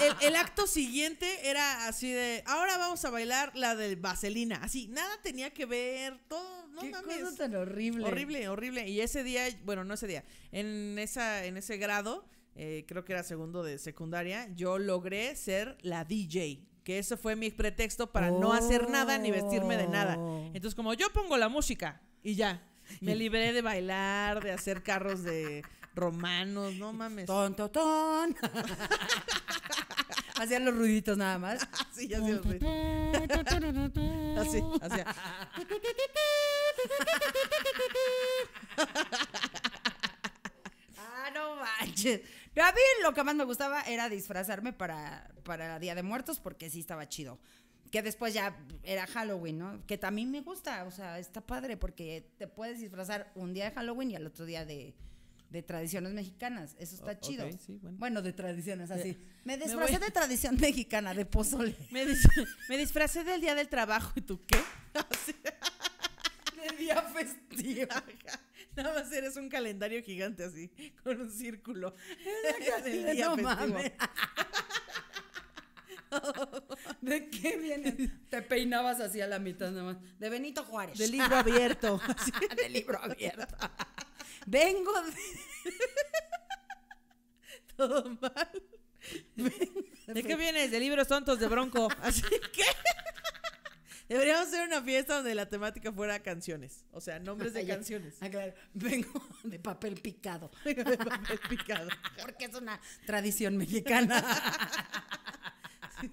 El, el acto siguiente era así de, ahora vamos a bailar la de vaselina. Así, nada tenía que ver, todo, no Qué mames. cosa tan horrible. Horrible, horrible. Y ese día, bueno, no ese día, en esa, en ese grado, eh, creo que era segundo de secundaria, yo logré ser la DJ. Que ese fue mi pretexto para no hacer nada ni vestirme de nada. Oh. Entonces, como yo pongo la música y ya. Me libré de bailar, de hacer carros de romanos, no mames. Ton, ton, ton. Hacían los ruiditos nada más. Así, ya se Así, así. Ah, no manches. Pero a mí lo que más me gustaba era disfrazarme para, para Día de Muertos porque sí estaba chido. Que después ya era Halloween, ¿no? Que también me gusta, o sea, está padre porque te puedes disfrazar un día de Halloween y al otro día de, de tradiciones mexicanas. Eso está chido. ok, sí, bueno. de tradiciones así. Me me disfrazé voy- de tradición mexicana, de pozole. Me, dis- me disfracé del día del trabajo. ¿Y tú qué? De día festivo. Nada más eres un calendario gigante así, con un círculo. Del día no festivo. mames. ¿De qué viene? Te peinabas así a la mitad nada más. De Benito Juárez. Del libro abierto. De libro abierto. Vengo de... Todo mal. ¿De qué vienes? De libros tontos de Bronco. Así que. Deberíamos hacer una fiesta donde la temática fuera canciones. O sea, nombres de Ay, ya. canciones. Ah, claro. Vengo de papel picado. De papel picado. Porque es una tradición mexicana.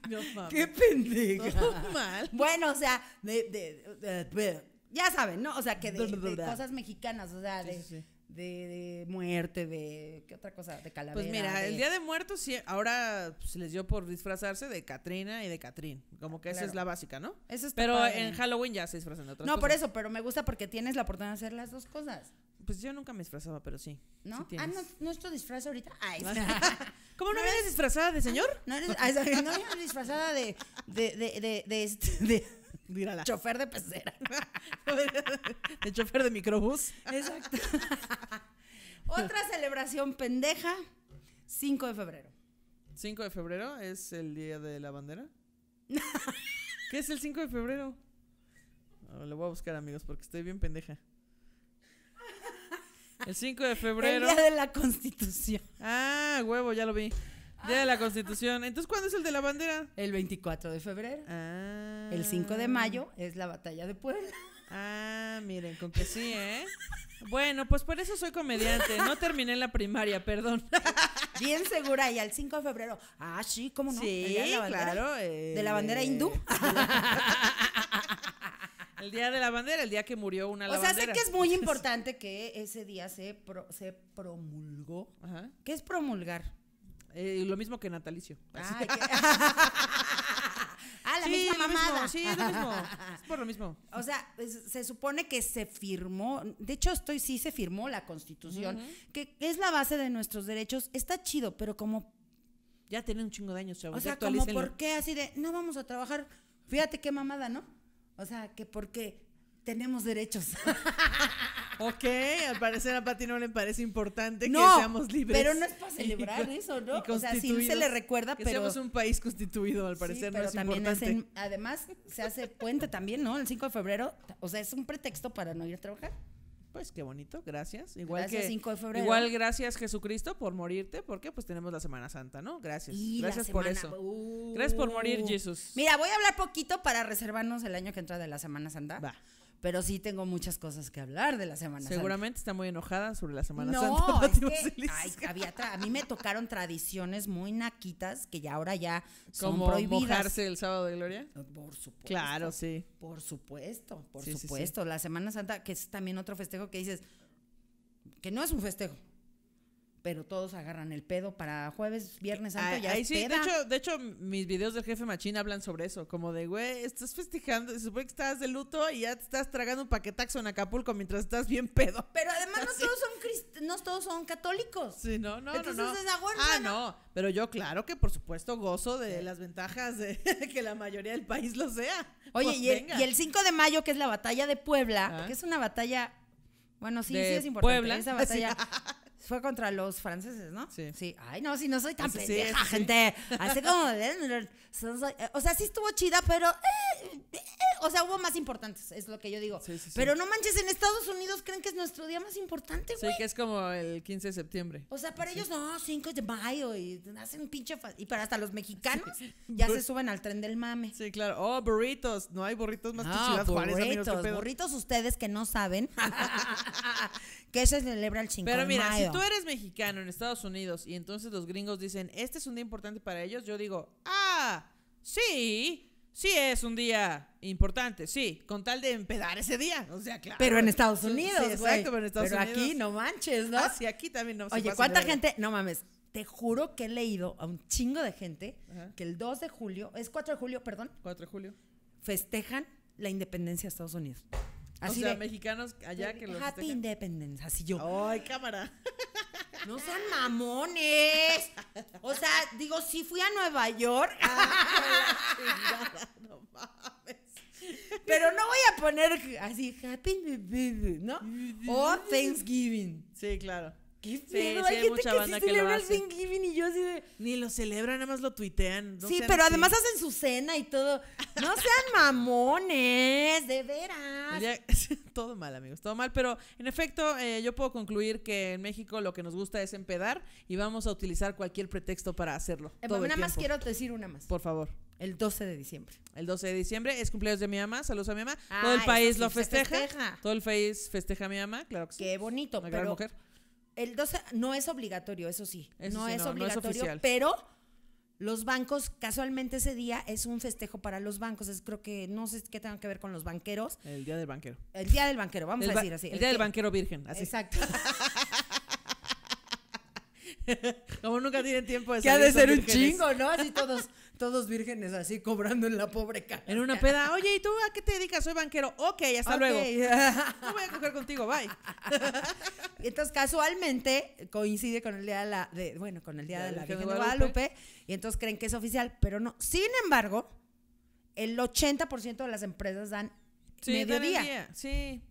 No mames. ¡Qué pendeja! Todo mal. Bueno, o sea, de, de- ya saben, ¿no? O sea, que de, cosas mexicanas, o sea, de, Sí, sí, sí. De, de muerte, de ¿qué otra cosa? De calavera. Pues mira, de- el Día de Muertos sí, ahora se les dio por disfrazarse de Catrina y de Catrín. Como que esa es la básica, ¿no? Eso está Pero padre. en Halloween ya se disfrazan de otras No, por eso, pero me gusta porque tienes la oportunidad de hacer las dos cosas. Pues yo nunca me disfrazaba, pero sí. ¿No? Sí ah. ¿no, ¿no es tu disfraz ahorita? Ay, ¿Cómo no vienes disfrazada de señor? no eres, ah, no eres disfrazada de, de, de, de, de, chofer de pecera. de chofer de microbús. Exacto. Otra celebración pendeja, 5 de febrero. 5 de febrero es el día de la bandera. ¿Qué es el 5 de febrero? Ah, lo voy a buscar, amigos, porque estoy bien pendeja. El 5 de El febrero. día de la Constitución. Ah, huevo, ya lo vi. Día de la Constitución. Entonces, ¿cuándo es el de la bandera? El 24 de febrero. Ah. El 5 de mayo es la batalla de Puebla. Ah, miren, con que sí, ¿eh? Bueno, pues por eso soy comediante. No terminé la primaria, perdón. Bien segura. Y al 5 de febrero. Ah, sí, ¿cómo no? Sí, de la bandera. claro. eh, ¿De la bandera hindú? El día de la bandera, el día que murió una O sea, sé lavandera. que es muy importante que ese día se, pro- se promulgó. Ajá. ¿Qué es promulgar? Eh, lo mismo que natalicio. Así. Ay, que- ah, la Sí, misma mismo, mamada. sí, es lo mismo. Es por lo mismo. O sea, es- se supone que se firmó, de hecho estoy sí se firmó la Constitución, que es la base de nuestros derechos. Está chido, pero como, Ya tiene un chingo de años, chavos. o sea, como por qué así de no vamos a trabajar. Fíjate qué mamada, ¿no? O sea, que porque tenemos derechos. Ok, al parecer a Pati no le parece importante no, que seamos libres. pero no es para celebrar Y- eso, ¿no? O sea, sí se le recuerda, que pero seamos un país constituido, al Sí, parecer pero no es también importante. hacen- además se hace puente también, ¿no? El 5 de febrero, o sea, es un pretexto para no ir a trabajar. Pues qué bonito, gracias. Igual Gracias, que 5 de febrero. igual gracias Jesucristo por morirte, porque pues tenemos la Semana Santa, ¿no? Gracias. Y gracias por semana- eso. Uh. Gracias por morir, Jesús. Mira, voy a hablar poquito para reservarnos el año que entra de la Semana Santa. Va. Pero sí tengo muchas cosas que hablar de la Semana Seguramente está muy enojada sobre la Semana Santa. Santa. Es que ay, había a mí me tocaron tradiciones muy naquitas que ya ahora ya son como prohibidas. mojarse el sábado de gloria. Por supuesto. Claro, sí. Por supuesto, por Sí, sí, sí. supuesto. La Semana Santa, que es también otro festejo que dices, que no es un festejo, pero todos agarran el pedo para jueves, viernes santo, Ahí, ya es sí, de peda. hecho, de hecho, mis videos del jefe Machín hablan sobre eso, como de, güey, estás festejando, se supone que estás de luto y ya te estás tragando un paquetaxo en Acapulco mientras estás bien pedo. Pero además no todos son no todos son católicos. Sí, no, no, Entonces no, no. es ah, no, pero yo claro que por supuesto gozo de las ventajas de que la mayoría del país lo sea. Oye, Pues y, el, y el 5 de mayo, que es la batalla de Puebla, Ah. que es una batalla, bueno, sí, De sí es importante. Puebla. Esa batalla fue contra los franceses, ¿no? Sí. Sí. Ay, no, si no soy tan sí, pendeja, sí. gente. Así como, soy- o sea, sí estuvo chida, pero, eh, eh, o sea, hubo más importantes, es lo que yo digo. Sí, sí, sí. Pero no manches, en Estados Unidos creen que es nuestro día más importante, Sí, güey. que es como el 15 de septiembre. O sea, para ellos no, 5 de mayo y hacen un pinche... Y para hasta los mexicanos ya se suben al tren del mame. Sí, claro. Oh, burritos. No hay burritos más que Ah, Ciudad Juárez, burritos, burritos ustedes que no saben que se celebra el 5 Pero de mira, mayo. si tú eres mexicano en Estados Unidos y entonces los gringos dicen, este es un día importante para ellos, yo digo, ah, sí, sí es un día importante, sí, con tal de empedar ese día. O sea, claro. Pero en Estados Unidos, Sí, exacto, pero en Estados Pero Unidos. aquí no manches, ¿no? Ah, sí, aquí también no Oye, ¿cuánta gente? No mames, te juro que he leído a un chingo de gente Ajá. que el 2 de julio, es 4 de julio, perdón, 4 de julio. festejan la independencia de Estados Unidos. Así o sea, de, mexicanos allá que los Happy festejan. Independence, así yo. Ay, cámara. No sean mamones. O sea, digo, sí fui a Nueva York, Chingada, no mames. pero no voy a poner así Happy ¿no? O Thanksgiving. Sí, claro. ¿Qué Sí, pedo? sí, hay hay gente mucha que banda sí que lo celebra el. Thanksgiving y yo así de... Ni lo celebran, nada más lo tuitean. no sí, pero así. además hacen su cena y todo. No sean mamones, de veras. El todo mal, amigos, todo mal. Pero en efecto, eh, yo puedo concluir que en México lo que nos gusta es empedar y vamos a utilizar cualquier pretexto para hacerlo. Eh, todo el nada más tiempo. quiero decir una más. Por favor. El 12 de diciembre. El 12 de diciembre es cumpleaños de mi mamá. Saludos a mi mamá. Ah, Todo el eso país sí lo festeja. festeja. Todo el país festeja a mi mamá, claro que sí. Qué bonito, Una gran pero mujer. El 12 no es obligatorio, eso sí. Eso no, sí, es no, no es obligatorio, pero los bancos, casualmente ese día es un festejo para los bancos. Es creo que no sé qué tenga que ver con los banqueros. El día del banquero. El día del banquero, vamos el a decir así. El día del que- banquero virgen. Así. Exacto. Como nunca tienen tiempo de que ha de ser un chingo, ¿no? Así todos, todos vírgenes así cobrando en la pobre cara. En una peda, oye, ¿y tú a qué te dedicas? Soy banquero. Ok, hasta Ok. luego. No voy a coger contigo, bye. Entonces, casualmente coincide con el día de la, de, bueno, con el día La de la Virgen de Guadalupe. Guadalupe, y entonces creen que es oficial, pero no. Sin embargo, el 80% de las empresas dan Sí, mediodía. día, Sí.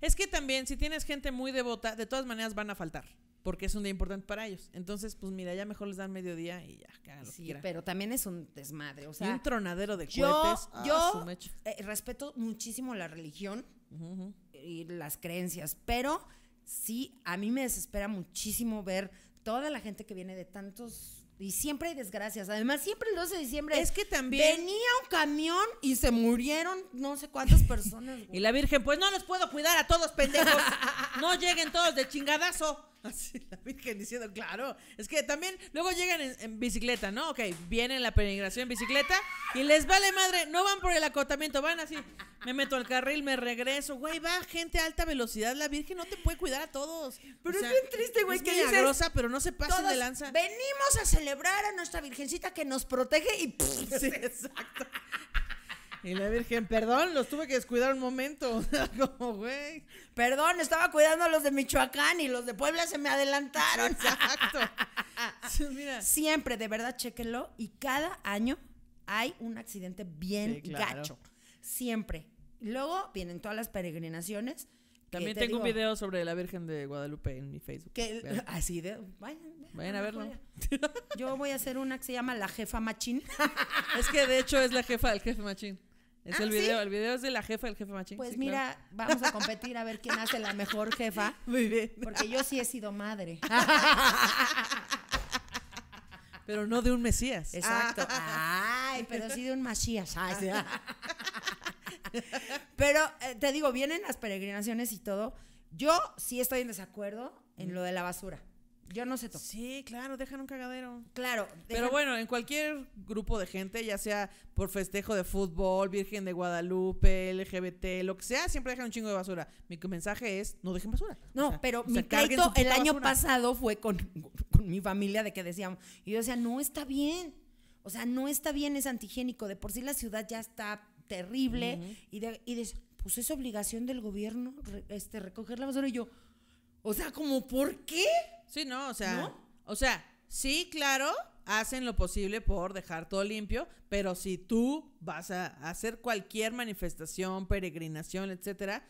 Es que también, si tienes gente muy devota, de todas maneras van a faltar. Porque es un día importante para ellos. Entonces, pues mira, ya mejor les dan mediodía y ya, que hagan lo que Sí, quieran. pero también es un desmadre. O y sea, un tronadero de yo, cohetes. Yo eh, respeto muchísimo la religión Ujú, ujú. y las creencias, pero sí, a mí me desespera muchísimo ver toda la gente que viene de tantos... Y siempre hay desgracias. Además, siempre el 12 de diciembre... Es que también- Venía un camión y se murieron no sé cuántas personas. Y la Virgen, pues no los puedo cuidar a todos, pendejos. No lleguen todos de chingadazo. Así la Virgen diciendo, claro. Es que también luego llegan en, en bicicleta, ¿no? Ok, vienen la peregrinación en bicicleta y les vale madre. No van por el acotamiento, van así. Me meto al carril, me regreso. Güey, va gente a alta velocidad. La Virgen no te puede cuidar a todos. Pero O es bien triste, güey, es que milagrosa, pero no se pasen de lanza. Venimos a celebrar a nuestra virgencita que nos protege y... Sí, exacto. Y la Virgen, perdón, los tuve que descuidar un momento. Como, güey. Perdón, estaba cuidando a los de Michoacán y los de Puebla se me adelantaron. Exacto. Sí, Mira. Siempre, de verdad, chéquenlo. Y cada año hay un accidente bien Sí, claro. gacho. Siempre. Luego vienen todas las peregrinaciones. También te tengo un video sobre la Virgen de Guadalupe en mi Facebook. Que, Vean. así de. Vayan, Vayan a verlo. Yo voy a hacer una que se llama La Jefa Machín. Es que de hecho es la jefa del jefe machín. Es Ah, el ¿sí? video, el video es de la jefa del jefe machín. Pues sí, mira, vamos a competir a ver quién hace la mejor jefa. Muy bien. Porque yo sí he sido madre. Pero no de un Mesías. Exacto. Ay, pero sí de un Masías. Ay, sí. Pero eh, te digo, vienen las peregrinaciones y todo. Yo sí estoy en desacuerdo en lo de la basura. Yo no sé todo. Sí, claro, dejan un cagadero. Claro. Pero bueno, en cualquier grupo de gente, ya sea por festejo de fútbol, Virgen de Guadalupe, LGBT, lo que sea, siempre dejan un chingo de basura. Mi mensaje es, no dejen basura. No, O sea, pero o sea, mi pleito el año basura. pasado fue con, con mi familia de que decíamos. Y yo decía, no está bien. O sea, no está bien, es antigénico. De por sí la ciudad ya está terrible. Y, de, y de- pues es obligación del gobierno re- este, recoger la basura. Y yo, o sea, como, ¿por qué? Sí, no, o sea, ¿No? o sea, sí, claro, hacen lo posible por dejar todo limpio, pero si tú vas a hacer cualquier manifestación, peregrinación, etcétera,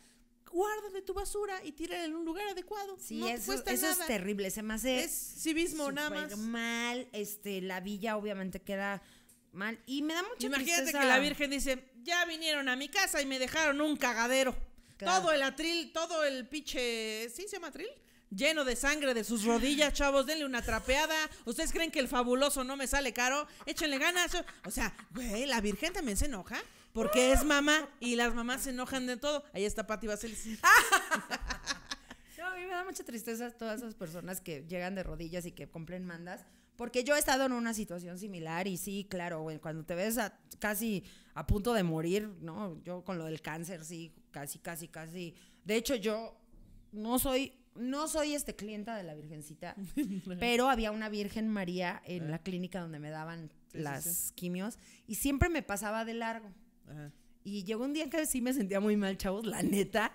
guárdale tu basura y tírala en un lugar adecuado. Sí, no te eso, cuesta eso es terrible. Se me hace Es civismo nada más. mal. Este, la villa obviamente queda mal. Y me da mucha Imagínate tristeza. que la Virgen dice, ya vinieron a mi casa y me dejaron un cagadero. Claro. Todo el atril, todo el pinche, ¿sí se llama atril? Lleno de sangre de sus rodillas, chavos, denle una trapeada. ¿Ustedes creen que el fabuloso no me sale caro? Échenle ganas. O sea, güey, la Virgen también se enoja. Porque es mamá y las mamás se enojan de todo. Ahí está Pati Vaselis. No, a mí me da mucha tristeza todas esas personas que llegan de rodillas y que cumplen mandas. Porque yo he estado en una situación similar y sí, claro, güey, cuando te ves a- casi a punto de morir, ¿no? Yo con lo del cáncer, sí, casi, casi, casi. De hecho, yo no soy, no soy este clienta de la Virgencita, pero había una Virgen María en la clínica donde me daban sí, las sí. quimios y siempre me pasaba de largo. Ajá. Y llegó un día en que sí me sentía muy mal, chavos, la neta.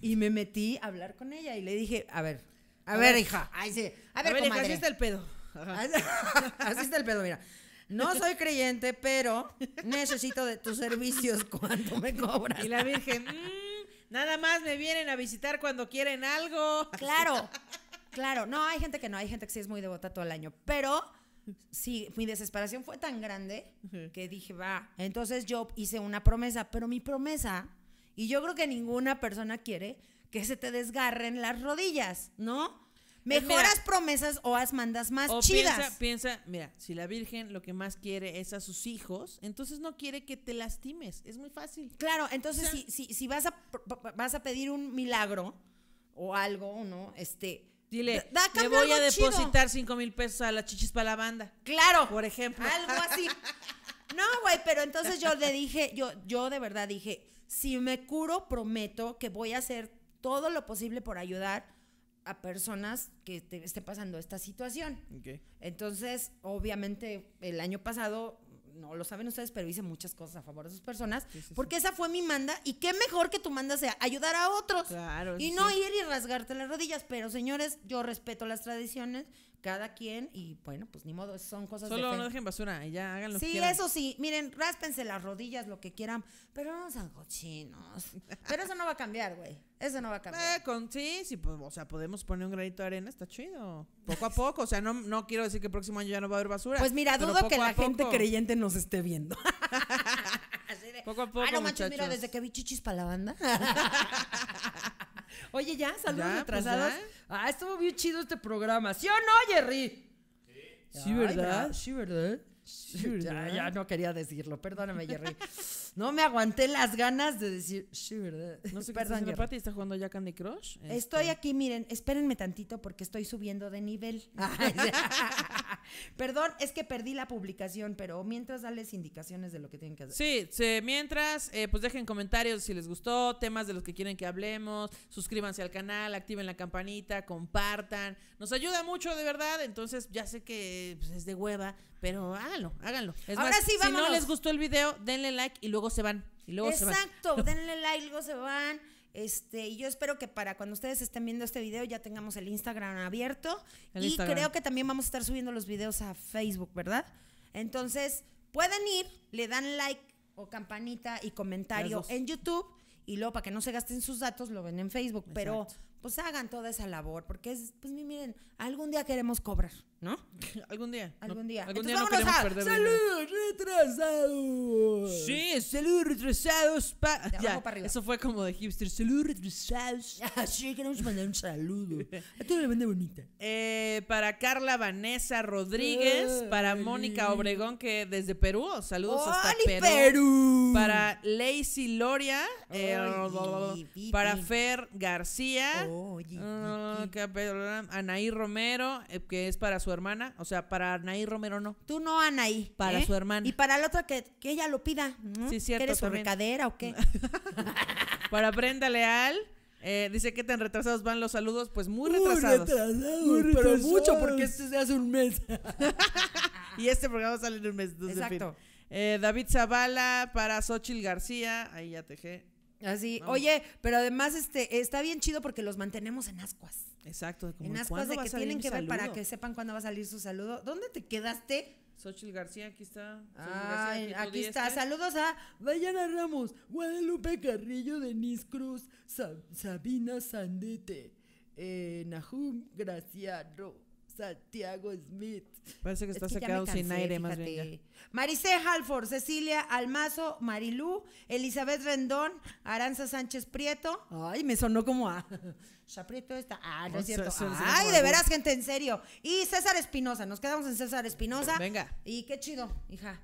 Y me metí a hablar con ella y le dije, a ver, a, A ver, ver. hija, ay, sí, a A ver, ver, hija, así está el pedo. Ajá. Así está el pedo, mira. No soy creyente, pero necesito de tus servicios cuando me cobras. Y la Virgen, "Mm, nada más me vienen a visitar cuando quieren algo. Claro, claro. No, hay gente que no, hay gente que sí es muy devota todo el año. Pero sí, mi desesperación fue tan grande que dije, va. Entonces yo hice una promesa, pero mi promesa, y yo creo que ninguna persona quiere que se te desgarren las rodillas, ¿no? Pues Mejor mira, promesas o haz mandas más O chidas. piensa, piensa, mira, si la Virgen lo que más quiere es a sus hijos, entonces no quiere que te lastimes. Es muy fácil. Claro, entonces O sea- si, si, si vas, a, vas a pedir un milagro o algo, ¿no? Este. Dile, da- le voy a algo chido". depositar cinco mil pesos a las chichis para la banda. Claro. Por ejemplo. Algo así. No, güey, pero entonces yo le dije, yo, yo de verdad dije, si me curo, prometo que voy a hacer todo lo posible por ayudar a personas que te esté pasando esta situación. Entonces, obviamente, el año pasado, no lo saben ustedes, pero hice muchas cosas a favor de esas personas, Sí, sí, porque esa fue mi manda, y qué mejor que tu manda sea ayudar a otros. Claro, Y sí, no sí. ir y rasgarte las rodillas, pero señores, yo respeto las tradiciones, cada quien, y bueno, pues ni modo, son cosas Solo de no dejen basura y ya hagan lo que Sí, eso sí, miren, ráspense las rodillas, lo que quieran, pero no sean cochinos. Pero eso no va a cambiar, güey. Eso no va a cambiar. Eh, con, sí, sí, pues, o sea, podemos poner un granito de arena, está chido. Poco a poco, o sea, no, no quiero decir que el próximo año ya no va a haber basura. Pues mira, dudo que la gente poco. creyente nos esté viendo. Así de, Poco a poco, Ay, no manches, mira, desde que vi chichis para la banda. Oye, ya, saludos pues retrasados. ya. Ah, estuvo bien chido este programa. ¿Sí o no, Jerry? Sí, Ay, ¿verdad? Sí, ¿verdad? Sí, Ya, ¿verdad? ya no quería decirlo, perdóname, Jerry. No me aguanté las ganas de decir, sí, ¿verdad? No sé qué está Perdón, Jerry. Pati, está jugando ya Candy Crush. Estoy Este, aquí, miren, espérenme tantito porque estoy subiendo de nivel. Perdón, es que perdí la publicación, pero mientras darles indicaciones de lo que tienen que hacer. Sí, se- mientras, eh, pues dejen comentarios si les gustó, temas de los que quieren que hablemos, suscríbanse al canal, activen la campanita, compartan. Nos ayuda mucho, de verdad. Entonces, ya sé que pues, es de hueva, pero háganlo, háganlo. Es Ahora más, sí, si no vámonos. les gustó el video, denle like y luego se van. Y luego se van. Exacto, denle like, luego se van. Este, y yo espero que para cuando ustedes estén viendo este video ya tengamos el Instagram abierto. El y Instagram. creo que también vamos a estar subiendo los videos a Facebook, ¿verdad? Entonces, pueden ir, le dan like o campanita y comentario en YouTube. Y luego, para que no se gasten sus datos, lo ven en Facebook. Pero, Exacto. pues hagan toda esa labor. Porque es, pues miren, algún día queremos cobrar, ¿no? Algún día. ¿no? Algún día. Algún Entonces, día no vámonos queremos a perder. ¡Saludos retrasados! Sí, saludos retrasados. pa- De Ya, para arriba. eso fue como de hipster. Saludos retrasados. sí, queremos mandar un saludo. A toda la banda bonita. Eh, para Carla Vanessa Rodríguez, para Oli. Mónica Obregón, que desde Perú, saludos hasta ¡Oli, Perú. Perú! Para Lacey Loria, eh, para Fer García, Oye, ah, Anaí Romero, eh, que es para su hermana, o sea, para Anaí Romero no. Tú no, Anaí. Para ¿eh? su hermana. Y para la otra que, que ella lo pida. ¿no? Sí, cierto, ¿Que eres su recadera o qué? Para Brenda Leal, eh, dice que tan retrasados van los saludos, pues muy retrasados. Muy pero retrasados. mucho porque este se hace un mes. Y este programa sale en un mes. entonces, en fin. Exacto. Eh, David Zavala para Xochil García. Ahí ya tejé. Así, Vamos. oye, pero además este está bien chido porque los mantenemos en ascuas. Exacto. como, En ascuas ¿cuándo de que tienen que ver para que sepan cuándo va a salir su saludo. ¿Dónde te quedaste? Xochil García, aquí está. García, aquí está. este. Saludos a Dayana Ramos, Guadalupe Carrillo, Denise Cruz, Sa- Sabina Sandete, eh, Nahum Graciano, Santiago Smith. Parece que Es está que ya sacado sin aire, más bien. ya. Maricé Halford, Cecilia Almazo, Marilú, Elizabeth Rendón, Aranza Sánchez Prieto. Ay, me sonó como a. Ya Prieto está. Ah, no O es cierto. Ay, de veras, gente, en serio. Y César Espinosa, nos quedamos en César Espinosa. Venga. Y qué chido, hija.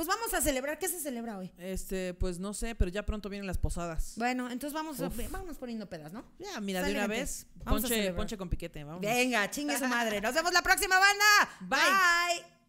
Pues vamos a celebrar. ¿Qué se celebra hoy? Este, pues no sé, pero ya pronto vienen las posadas. Bueno, entonces vamos, a, vámonos poniendo pedas, ¿no? Ya, mira, Sale, de una gente. vez, Vamos ponche, con piquete, vamos. Venga, chingue su madre. Nos vemos la próxima banda. Bye. Bye.